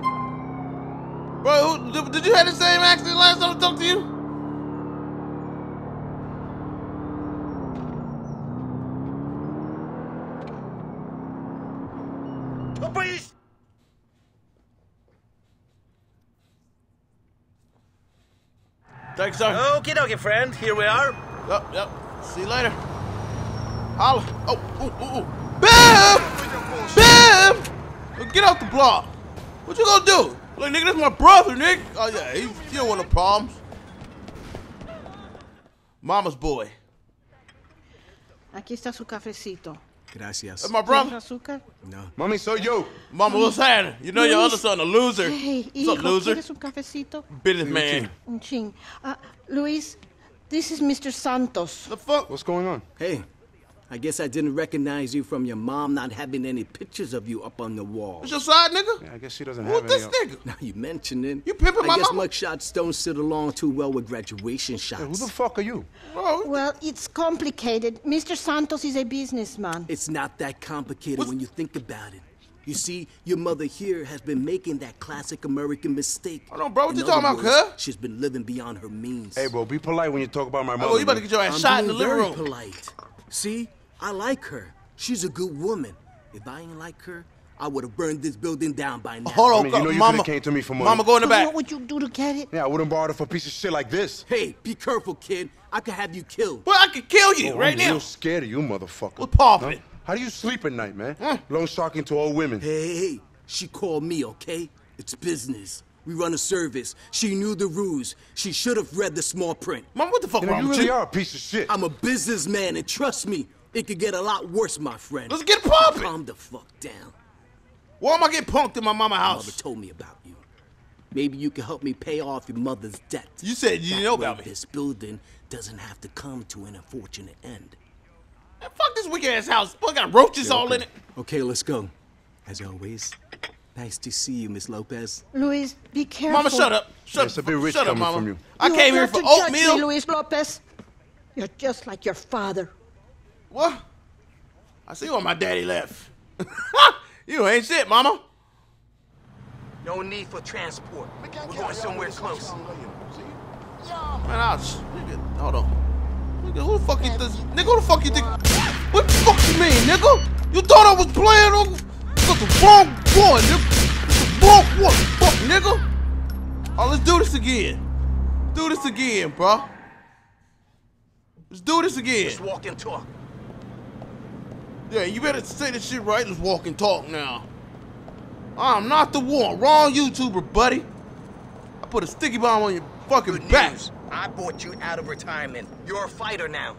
Bro, who, did, did you have the same accident last time I talked to you? Oh, please. Thanks, sir. Okie dokie, friend. Here we are. Yep, yep. See you later. Holla. Oh, ooh, ooh, ooh. Bam! Bam! Get off the block. What you gonna do? Like, nigga, that's my brother, nigga. Oh, yeah, he, he don't want no problems. Mama's boy. Aquí está su cafecito. Gracias. That's my brother. ¿Tienes azúcar? No. Mami, soy yo. Mama, what's happening? You know your other son, a loser. Hey, What's hijo, up, loser? ¿quieres un cafecito? Businessman. Un ching. Uh, Luis, this is Mr. Santos. The fuck? What's going on? Hey, I guess I didn't recognize you from your mom not having any pictures of you up on the wall. What's your side, nigga? Yeah, I guess she doesn't Who's have this any. Uh, nigga? Now you mentioned it. You pimping my I guess mama? mugshots don't sit along too well with graduation shots. Hey, who the fuck are you? Bro, Well, it's complicated. Mr. Santos is a businessman. It's not that complicated when you think about it. You see, your mother here has been making that classic American mistake. Hold on, bro. What In you talking other about, words, She's been living beyond her means. Hey, bro, be polite when you talk about my mother. Oh, you about to get your ass I'm shot in being the living very room. polite. See, I like her. She's a good woman. If I ain't like her, I would have burned this building down by now. Hold on, I mean, you know you mama. came to me for money. Mama, go in the back. what would you do to get it? Yeah, I wouldn't borrow it for a piece of shit like this. Hey, be careful, kid. I could have you killed. Well, I could kill you Oh, right I'm now. real scared of you, motherfucker. What's poppin'? Huh? How do you sleep at night, man? Mm. Huh? Loan sharking to old women. Hey, hey, hey, she called me, okay? It's business. We run a service. She knew the rules. She should have read the small print. Mama, what the fuck You know, wrong you with really you? are a piece of shit. I'm a businessman, and trust me, it could get a lot worse, my friend. Let's get poppin'. Calm the fuck down. Why am I getting punked in my mama Mother house? told me about you. Maybe you can help me pay off your mother's debt. You said you That know way about me. This building doesn't have to come to an unfortunate end. Man, fuck this wicked ass house. Boy, got roaches Yeah, all in it. Okay, let's go. As always, nice to see you, Miss Lopez. Luis, be careful. Mama, shut up. Shut, It's a bit rich shut up, mama. from you. I You came have here for to judge oatmeal. Me, Luis Lopez. You're just like your father. What? I see why my daddy left. [LAUGHS] you ain't shit, mama. No need for transport. We're going somewhere close. Man, I'll sh- nigga, hold on. Nigga, who the fuck you this? Nigga, who the fuck you think? What the fuck you mean, nigga? You thought I was playing on? Got the wrong one, nigga. The wrong one, fuck, nigga. Oh, let's do this again. Do this again, bro. Let's do this again. Let's walk and talk. Yeah, you better say this shit right. Let's walk and talk now. I'm not the one. Wrong YouTuber, buddy. I put a sticky bomb on your fucking Good back. news. I bought you out of retirement. You're a fighter now.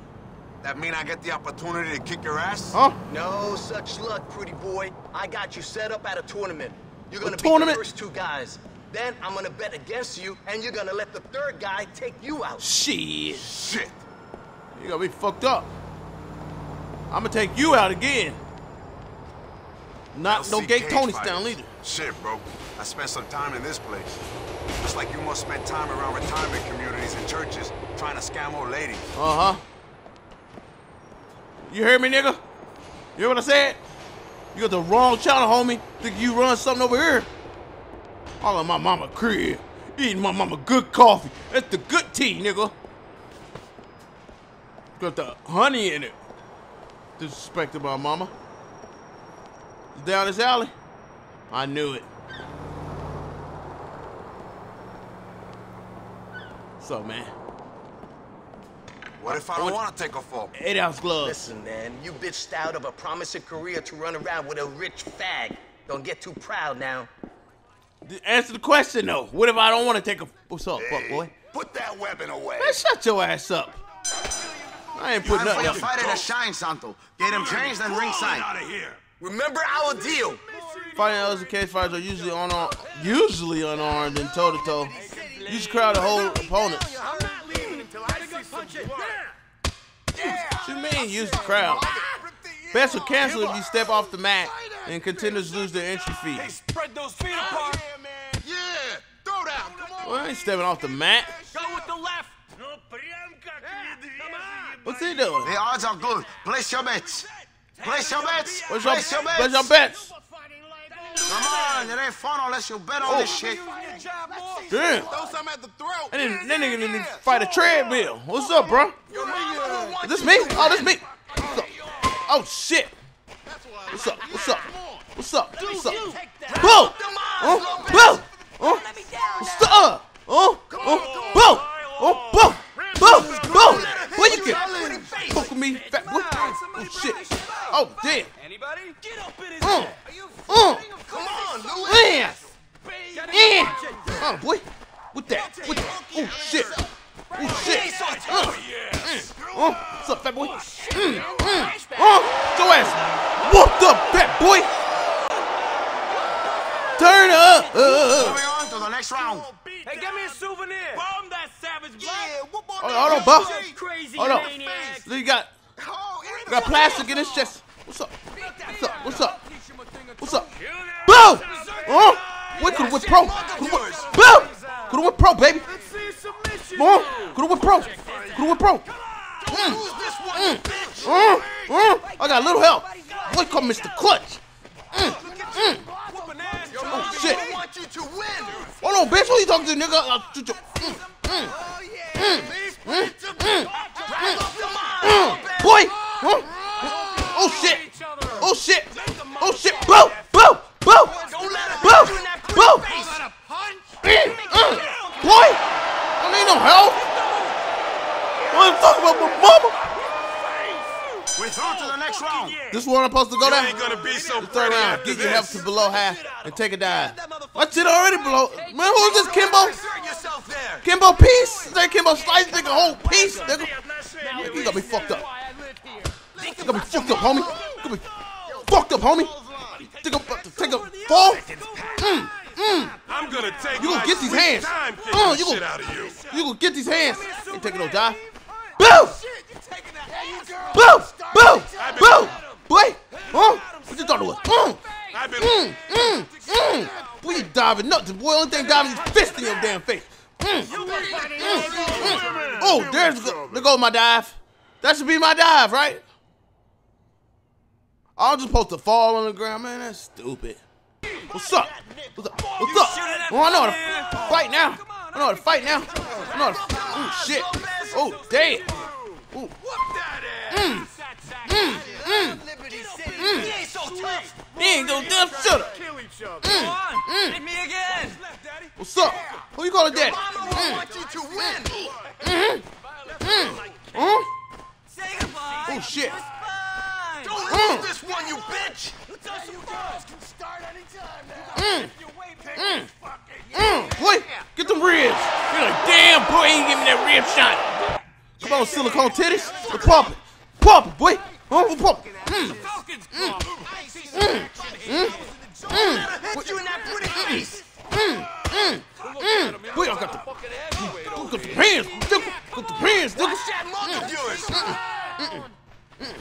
That mean I get the opportunity to kick your ass? Huh? No such luck, pretty boy. I got you set up at a tournament. You're gonna A beat tournament? the first two guys. Then I'm gonna bet against you, and you're gonna let the third guy take you out. Shit. Shit. You got me fucked up. I'm gonna take you out again. Not no LC gay cage Tony fighters. style either. Shit, bro. I spent some time in this place. Just like you must spend time around retirement communities and churches trying to scam old ladies. Uh huh. You hear me, nigga? You hear what I said? You got the wrong channel, homie. Think you run something over here? All in my mama crib. Eating my mama good coffee. That's the good tea, nigga. Got the honey in it. Disrespecting my mama. Down this alley. I knew it. What's up, man? What if I don't want to take a fall? Eight ounce gloves. Listen, man, you bitched out of a promising career to run around with a rich fag. Don't get too proud now. Answer the question though. What if I don't want to take a? What's up, fuck boy? Put that weapon away. Man, shut your ass up. I ain't put Time for nothing your up. fighter to shine, Santo. Get him changed and ringside. out of here. Remember our deal. Fighting others case fighters are usually unarmed, usually unarmed and toe to toe. You Use crowd to hold opponents. What you mean use the crowd? Bets will cancel if you step off the mat and contenders lose their entry fee. They Spread those feet apart. Yeah, throw down. Come on. Well, I ain't stepping off the mat. Go with the left. What's he doing? The odds are good. Place your bets. Place your bets. Where's your, Place your bets. where's your bets? Come on, it ain't fun unless you bet on oh. this shit. Damn. Throw some at the throat. I didn't, that nigga didn't fight a treadmill. What's up, bro? Is this me? Oh, this me. What's up? Oh, shit. What's up? What's up? What's up? What's up? Boom! Oh, boom! Oh, what's up? Oh, oh, boom! Oh, boom! Boom! Boom! Where you get? Fuck with me, fat boy. Oh, shit. Oh, damn. Anybody? Get up in his Oh, oh, Come on, yeah. Yeah. Oh, boy. What that? What that? Oh, shit. Oh, shit. Uh, mm. Oh, what's up, fat boy? Mm, mm. Oh, your ass whooped up, fat boy. Turn up. Uh, Moving on to the next round. Hey, give me a souvenir. Bomb that savage blood. Hold on, hold on, boss. Crazy Hold on. maniac. So you got, got plastic in his chest. What's up? What's up? What's up? What's up? Boom! Oh, what could have went pro? Coulda Boom! Could have went pro, baby. Come on. Could have went pro. Could have went pro. Mm. Mm. Mm. Mm. I got a little help. Boy called Mr. Clutch. Mm. Mm. Oh shit. Hold on, bitch. Who you talking to, nigga? I'll shoot you. Mm. Mm. Mm. Mm. Mm. Mm. Boy. Huh? Oh shit. Oh shit. Oh shit. Boo. Boo. Boo. Boo. Boo. Mm. Mm. Boy. I need no help. I'm talking about my mama. We're through to the next round. This one I'm supposed to go down? ain't gonna be so The third pretty round. after Get your health to below half and take a dive. My shit already below. Man, who's this Kimbo? Kimbo Peace? Is that Kimbo Slice? Nigga, whole piece, nigga. You got me fucked up. You got me fucked up, homie. You got me fucked up, homie. Think I'm about take a fall? Mm, mm. I'm gonna take You gonna get these hands. time Uh, you shit gonna, out of you. you gonna get these hands. Ain't taking no dive. Boo! Boo! Boo! Boo! Boy! Huh? What you thought it was? Mm. Mm, mm, mm. Boy, you diving nuts. Boy, only thing diving is fist in your damn face. Mm, mm, mm. Oh, there's go, there goes my dive. That should be my dive, right? I'm just supposed to fall on the ground, man. That's stupid. What's up? What's up? What's up? Oh, I know how to fight now. I know how to fight now. I know how to. Oh shit. Oh damn. Ooh. Mm. Mm. Mm. Mm. He ain't no damn shut up. Mm. Mm. me again. What's up? Who you calling daddy? Mm. Mm. Mm. Huh? Oh shit. Don't Mm. lose this one, you bitch. Mm. Mm. Mm. Boy, get them ribs. You're like, damn, boy, ain't give me that rib shot. Come on, silicone titties. We're pumping. Pumping, boy. Huh? We're pumping. Mm. Mm. Mm. Mm. Mm. Hit you in that pretty face. Mm. Mm. Mm. Boy, I got the, got the hands, nigga. Got the hands, nigga. Watch that mug of yours. Mm. Mm.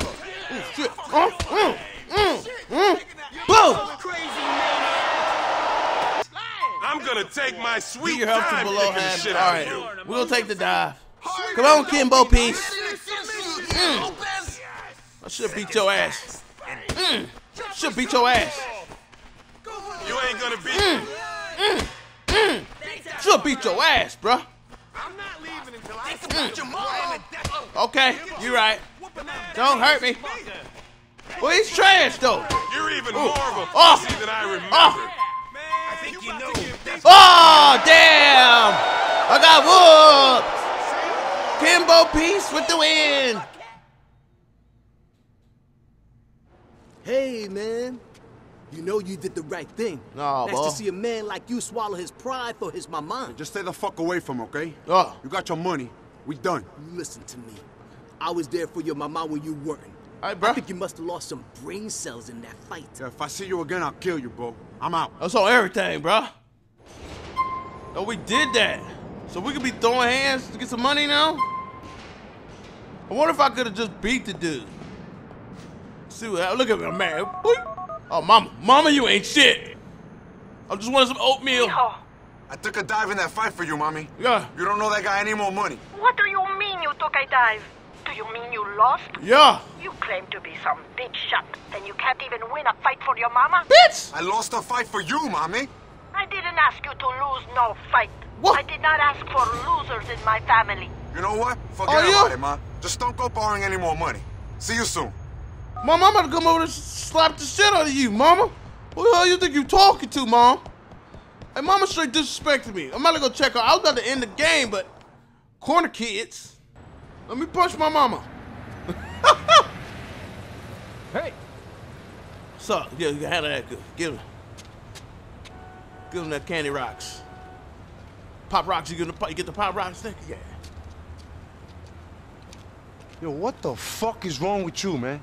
Oh, shit. Huh? Mm. Mm. Mm. Boom. I'm I'm gonna take my sweet Get your health to time below kicking the half. shit All out right, of you. we'll take the dive. Come on, Kimbo Peace. Mm. I should beat your ass. Mm. Should beat your ass. You ain't gonna beat Mm. Mm. Mm. Should beat your ass, bruh. Okay, you right. Don't hurt me. Well, he's trash though. You're even Ooh. more of a Oh. pussy than I remember. Oh. I think you know. Oh, damn! I got whooped. Kimbo Peace with the win. Hey, man. You know you did the right thing. Nah, Nice boy. to see a man like you swallow his pride for his mama. Just stay the fuck away from him, okay? Oh. You got your money. We done. Listen to me. I was there for your mama when you weren't. I think you must have lost some brain cells in that fight. Yeah, if I see you again, I'll kill you, bro. I'm out. That's on everything, bro. Oh, we did that. So we could be throwing hands to get some money now? I wonder if I could have just beat the dude. See what look at me, man. Boing. Oh, mama. Mama, you ain't shit. I just wanted some oatmeal. I took a dive in that fight for you, mommy. Yeah. You don't know that guy any more money. What do you mean you took a dive? Do you mean you lost? Yeah. You claim to be some big shot, and you can't even win a fight for your mama? Bitch! I lost a fight for you, mommy. I didn't ask you to lose no fight. What? I did not ask for losers in my family. You know what? Forget Oh, you- about it, ma. Just don't go borrowing any more money. See you soon. Mom, I'm about to come over and slap the shit out of you, mama. Who the hell you think you talking to, mom? Hey, mama straight disrespected me. I'm about to go check her. I was about to end the game, but corner kids. Let me punch my mama. [LAUGHS] hey. What's up? Yeah, you can handle that good. Give him. Give him that candy rocks. Pop rocks, you get the, you get the pop rocks? Thank you. Yeah. Yo, what the fuck is wrong with you, man?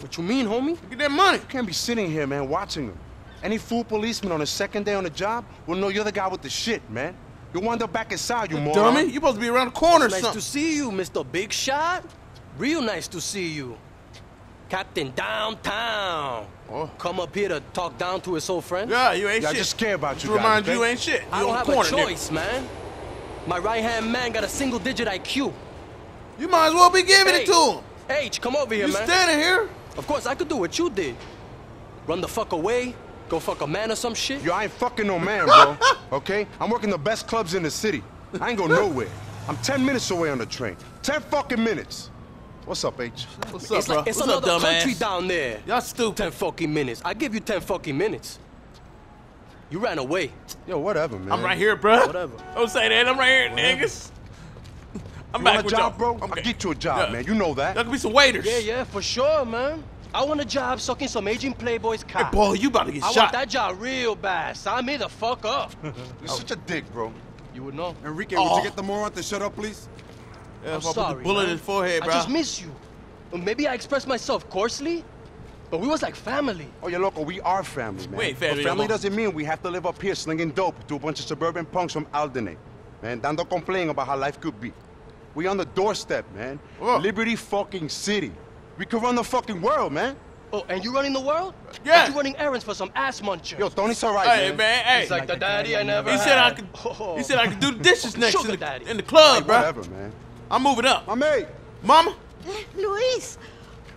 What you mean, homie? Get that money. You can't be sitting here, man, watching them. Any fool policeman on his second day on the job will know you're the guy with the shit, man. You'll wind up back inside, you moron. Dummy, you supposed to be around the corner or nice something. to see you, Mr. Big Shot. Real nice to see you. Captain Downtown. Oh. Come up here to talk down to his old friend? Yeah, you ain't Yeah, I shit. just care about Just you guys, remind okay? you ain't shit. I don't have a corner, nigga. choice, man. My right-hand man got a single-digit IQ. You might as well be giving hey, it to him. H, come over here, You man. standing here? Of course, I could do what you did. Run the fuck away, go fuck a man or some shit. Yo, I ain't fucking no man, bro. [LAUGHS] okay? I'm working the best clubs in the city. I ain't go nowhere. I'm 10 minutes away on the train. 10 fucking minutes. What's up, H? What's it's like it's What's up, another country dumbass? down there. Y'all stupid. Ten fucking minutes. I give you ten fucking minutes. You ran away. Yo, whatever, man. I'm right here, bro. Whatever. Don't say that. I'm right here, niggas. I'm You back want a with job, y'all. bro? I'll get you a job, Yeah. man. You know that. Y'all could be some waiters. Yeah, yeah, for sure, man. I want a job sucking some aging playboy's cock. boy, you about to get I shot. want that job real bad. Sign me the fuck up. [LAUGHS] You're such a dick, bro. You would know. Henrique, Oh. would you oh. get the moron to shut up, please? Yeah, I'm if I put sorry, the bullet in his forehead, bro. I just miss you. Or Maybe I expressed myself coarsely, but we was like family. Oh, yeah, loco, we are family, man. We ain't family But family more. doesn't mean we have to live up here slinging dope to a bunch of suburban punks from Alderney. Man, dando complaining about how life could be. We on the doorstep, man. Oh. Liberty fucking city. We could run the fucking world, man. Oh, and you running the world? Yeah. But you running errands for some ass muncher. Yo, Tony's alright, Hey, man. man, hey. He's like the daddy I never He said I could. [LAUGHS] Oh. He said I could do the dishes next Sugar in the, daddy. in the club, Hey, bro. whatever, man. I'm moving up. My mate. Mama. Luis,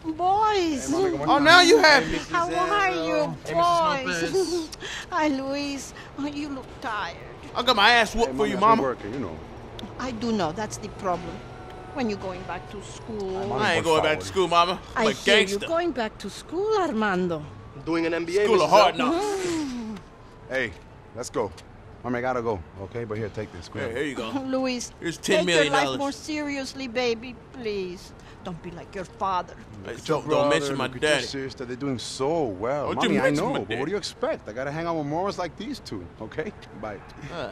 boys. Oh, now you happy. How are you, Hey, boys? [LAUGHS] Hi, Luis. Oh, you look tired. I got my ass whooped Hey, for you, mommy, mama. working, you know. I do know that's the problem. When you're going back to school. I ain't going back to school, mama. I'm I a hear gangster. you going back to school, Armando. Doing an MBA, School of Mrs. hard L. knocks. [SIGHS] Hey, let's go. Mommy, I gotta go, okay? But here, take this. Go Hey, here you go. [LAUGHS] Luis, Here's $10 take million your life dollars. more seriously, baby, please. Don't be like your father. Hey, Look at your don't, don't mention my look at your daddy. sister. They're doing so well. Don't you Mommy, I know, but what do you expect? I gotta hang out with morons like these two, okay? Bye. Uh,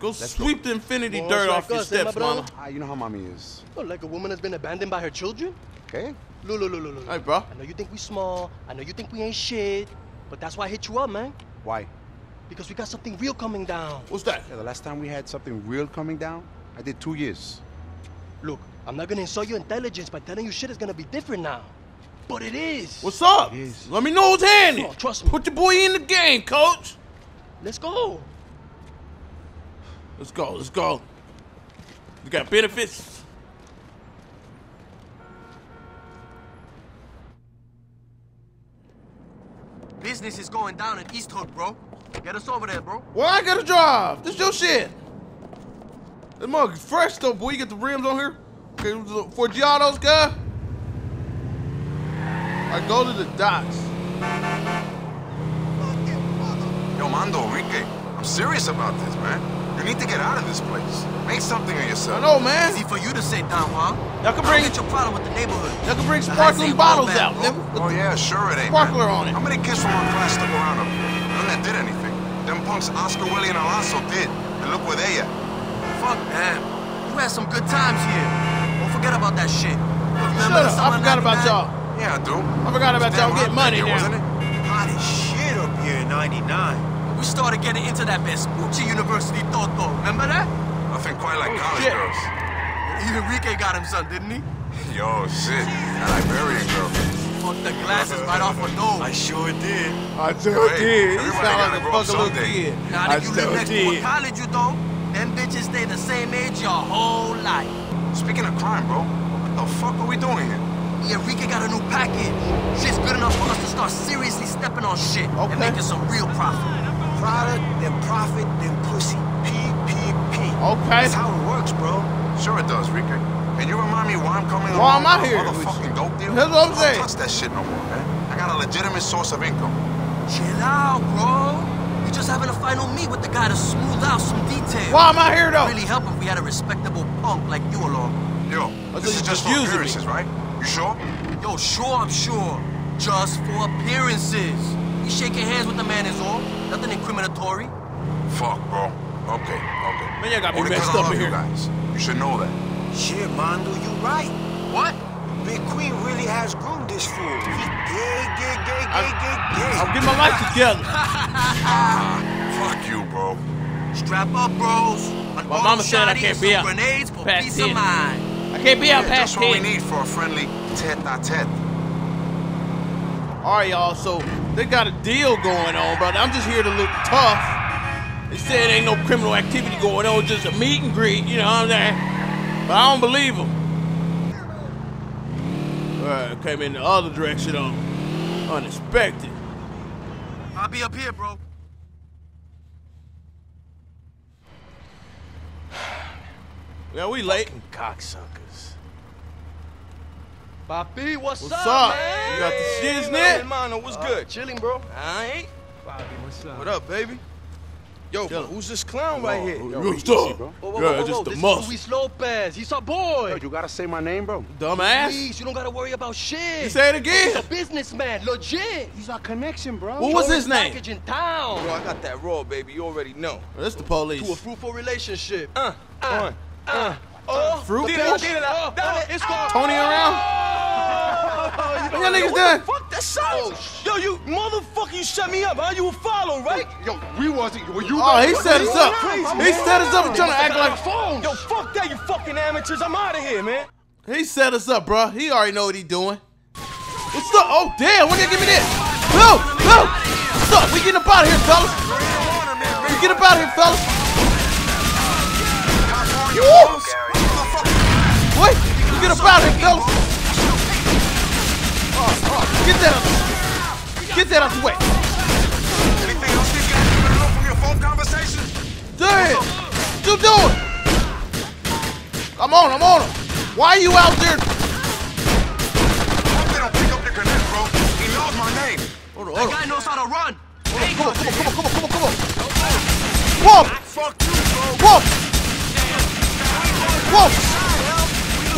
go sweep the infinity Boys dirt like off your us, eh, my steps, brother? mama. Ah, you know how mommy is. Oh, like a woman has been abandoned by her children? Okay? Look, look, look, look, look. Hey, bro. I know you think we small. I know you think we ain't shit. But that's why I hit you up, man. Why? Because we got something real coming down. What's that? Yeah, the last time we had something real coming down, I did two years. Look, I'm not gonna insult your intelligence by telling you shit is gonna be different now. But it is. What's up? It is. Let me know what's handy. Come on, trust me. Put your boy in the game, coach. Let's go. Let's go. Let's go. You got benefits. Business is going down in East Hook, bro. Get us over there, bro. Well, I gotta drive. This your shit. This mug is fresh though, boy. You get the rims on here. Okay, for Giotto's guy. I go to the docks. Yo, Mando, Henrique, I'm serious about this, man. You need to get out of this place. Make something of yourself. I know, man. Easy for you to say, Don Juan. Y'all can bring get your problem with the neighborhood. Y'all can bring sparkling bottles out. nigga. Oh, yeah, sure it ain't. Sparkler man. on it. How many kids from our class stuck around up here? None that did anything. Them punks Oscar, Willie, and Alonso did. And look where they at. Fuck them. You had some good times here. Don't forget about that shit. Remember Shut the up. I forgot about y'all. Yeah, I do. I forgot about y'all getting money now. wasn't it? Hot as shit up here in 99. We started getting into that Vespucci University Toto. Remember that? Nothing quite like Oh, college shit. girls. Even Henrique got him some, didn't he? Yo, shit. That Iberian girl. Fucked the glasses right off her nose. I sure did. I Yo, hey, everybody gotta like a grow up fucking little someday. kid. Now I that you live sure next to a college, you don't. Them bitches stay the same age your whole life. Speaking of crime, bro, what the fuck are we doing here? Yeah, Henrique got a new package. Shit's good enough for us to start seriously stepping on shit Okay. and making some real profit. Product, then profit, then pussy. PPP. Okay. That's how it works, bro. Sure it does, Ricky. Can you remind me why I'm coming Why along am I with a here with motherfucking dope deal? That's what I'm Don't saying. touch that shit no more, man. I got a legitimate source of income. Chill out, bro. We're just having a final meet with the guy to smooth out some details. Why am I here though? Really help if we had a respectable punk like you along. Yo, I this is thought just for confusing me. appearances, right? You sure? Yo, sure, I'm sure. Just for appearances. We shaking hands with the man is all. Nothing incriminatory. Fuck, bro. Okay, okay. Man, y'all got me Only 'cause messed I up love in you here. guys. You should know that. Shit, Mondo, you right. What? Big Queen really has groomed this fool. He gay, gay, gay, gay, gay, gay. I'm getting my life together. [LAUGHS] Ah, fuck you, bro. Strap up, bros. An My mama said I can't be some out grenades for past peace 10. of mind. I can't be out Yeah, past just what we need for a friendly tete-a-tete. All right, y'all. So they got a deal going on, brother. I'm just here to look tough. They said ain't no criminal activity going on, just a meet and greet. You know what I'm saying? But I don't believe them. All right, came in the other direction on unexpected. I'll be up here, bro. Yeah, we late. Cocksuckers. Papi, what's, What's up, up? man? You got the shiznit? Hey, Hermano, what's good? Chilling, bro. I ain't. Papi, what's up? What up, baby? Yo, who's this clown right here? Yo, Yo, you easy, bro. Whoa, whoa, Yeah, whoa, whoa, just whoa. the This muscle. is Luis Lopez. He's our boy. Yo, you gotta say my name, bro. Dumbass. Please, you don't gotta worry about shit. You say it again. He's again. a businessman, legit. He's our connection, bro. What was his name? Package in town. Bro, I got that raw, baby. You already know. That's the police. To a fruitful relationship. Uh, uh, uh. Oh, Fruit punch? bitch. Oh, oh, it's Tony around? Oh, What y'all niggas what the fuck? That sounds. Oh, yo, you motherfucker, you set me up, huh? You a follow, right? Yo, we wasn't. Were you? Oh, he set us up. He set us up and trying to act like phone. Yo, fuck that, you fucking amateurs. I'm out of here, man. he set us up, bro. He already know what he doing. What's up? Oh damn! When they give me this? No, no. What's up? We getting up out of here, fellas. We get up out of here, fellas. Woo! Wait, we get up out of here, fellas. Get that out. Get that out the way. Anything else these guys you know from your phone conversation? Damn! What you doing? I'm on, I'm on him. Why are you out there? Hope they don't pick up your connect, bro. He knows my name. Hold on, That guy knows how to run. Hey, Come on, come on, come on, come on, come on, come on. Whoa! Fuck you, bro. Whoa! Whoa!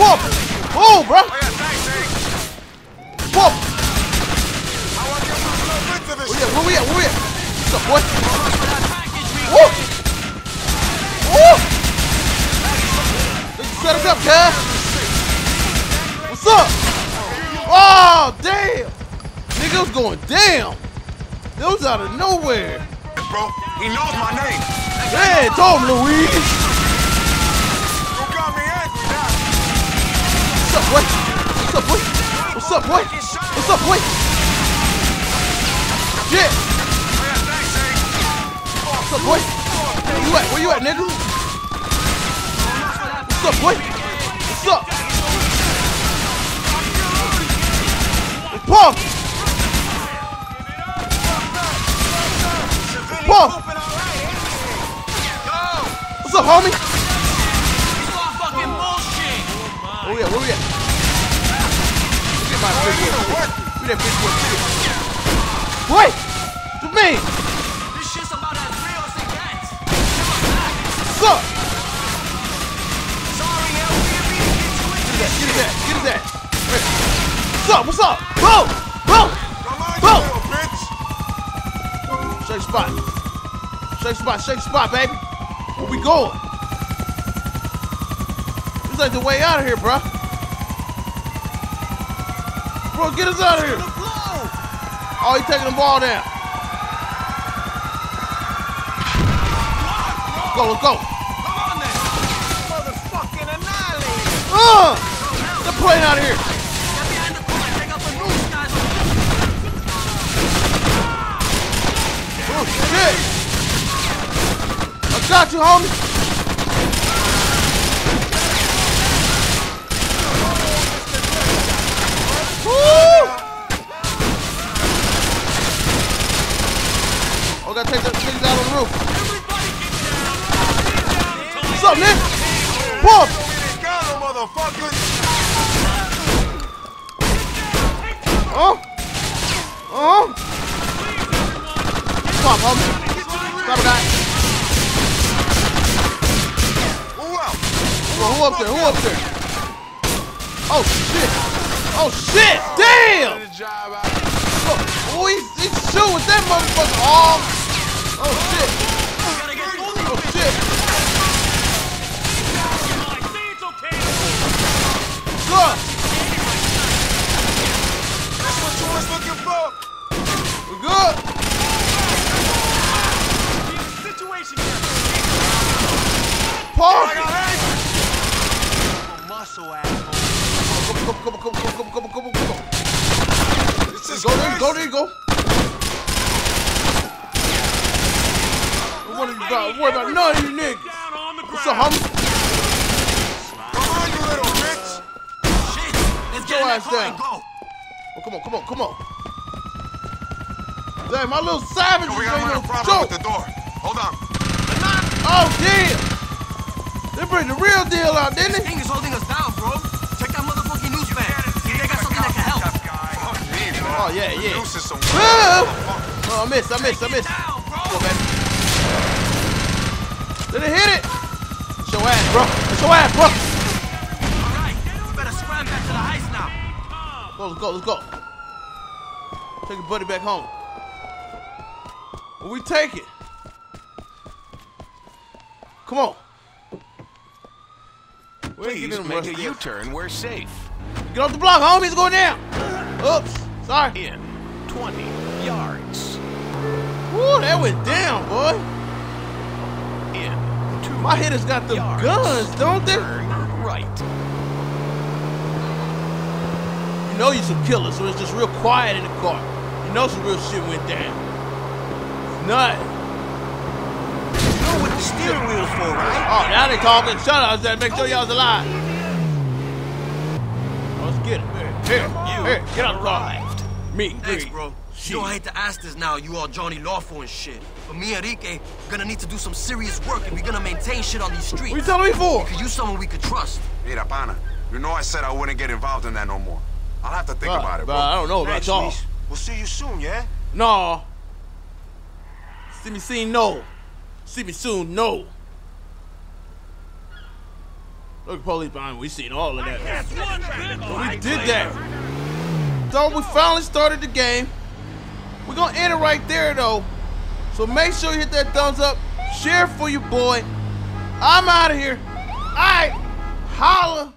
Whoa! Whoa, bro! Oh, yeah, thanks? Whoa! I want to get my little bits of this Where we at? Where we at? Where we at? What's up, boy? Woo! Woo! Let's set us up, cuz. What's up? Oh, damn! Nigga was going down. It was out of nowhere. Bro, he knows my name. Hey, told him, Luis. What's up, boy? What's up, boy? What's up, boy? What's up, boy? Yeah. What's up, boy? Where you at? Where you at, nigga? What's up, boy? What's up? Paul! Paul! What's up, homie? Where we at? Where we at? Look at my visual. Look at that visual shit. Wait! What you mean? This shit's about as real as it gets. What's up? Sorry, LVB, Get his ass. Get his ass. Hey. What's up? What's up? Bro! Bro! Bro! Shake spot. Shake spot. Shake spot, baby. Where we going? Like the way out of here, bro. Bro, get us out of here. Oh, he taking the ball down. Go, let's go. Motherfucking annihilated. Uh! Get the plane out of here. Oh, shit. I got you, homie. Get your ass down. Oh, come on, come on, come on. Dang, my little savages We ain't got a problem joke. with the door. Hold on. Oh, damn. They bring the real deal out, didn't This they? thing is holding us down, bro. Check that motherfucking news van. See if they got something that can help. Oh, yeah, yeah. Noose is some Ah! Oh, I missed, I missed, I missed. Come on, baby. Did it hit it? It's your ass, bro. It's your ass, bro. Go, let's go, let's go. Take your buddy back home. Where we take it? Come on. Please make a. U-turn. We're safe. Get off the block, homie. It's going down. Oops. Sorry. In 20 yards. Woo, that went down, boy. In two My hitters got the guns, don't they? Turn right. You know you some killers, so it's just real quiet in the car. You know some real shit went down. It's nothing. You know what the steering wheel's for, right? Oh, now they talking. Shut up. I said make sure y'all's alive. Oh, let's get it. Here, here, here. Get out of the car. Me, Thanks, Green. bro. You know, I hate to ask this now, you all Johnny Lawful and shit. But me and Henrique gonna need to do some serious work if we're gonna maintain shit on these streets. What you telling me for? We could use someone we could trust. Mira, pana. You know I said I wouldn't get involved in that no more. I'll have to think Right, about it, bro. I don't know about y'all. We'll see you soon, yeah? No. See me soon, no. See me soon, no. Look, police behind me. We seen all of that. We did that. So we finally started the game. We're gonna end it right there though. So make sure you hit that thumbs up, share for your boy. I'm out of here. Alright, holla.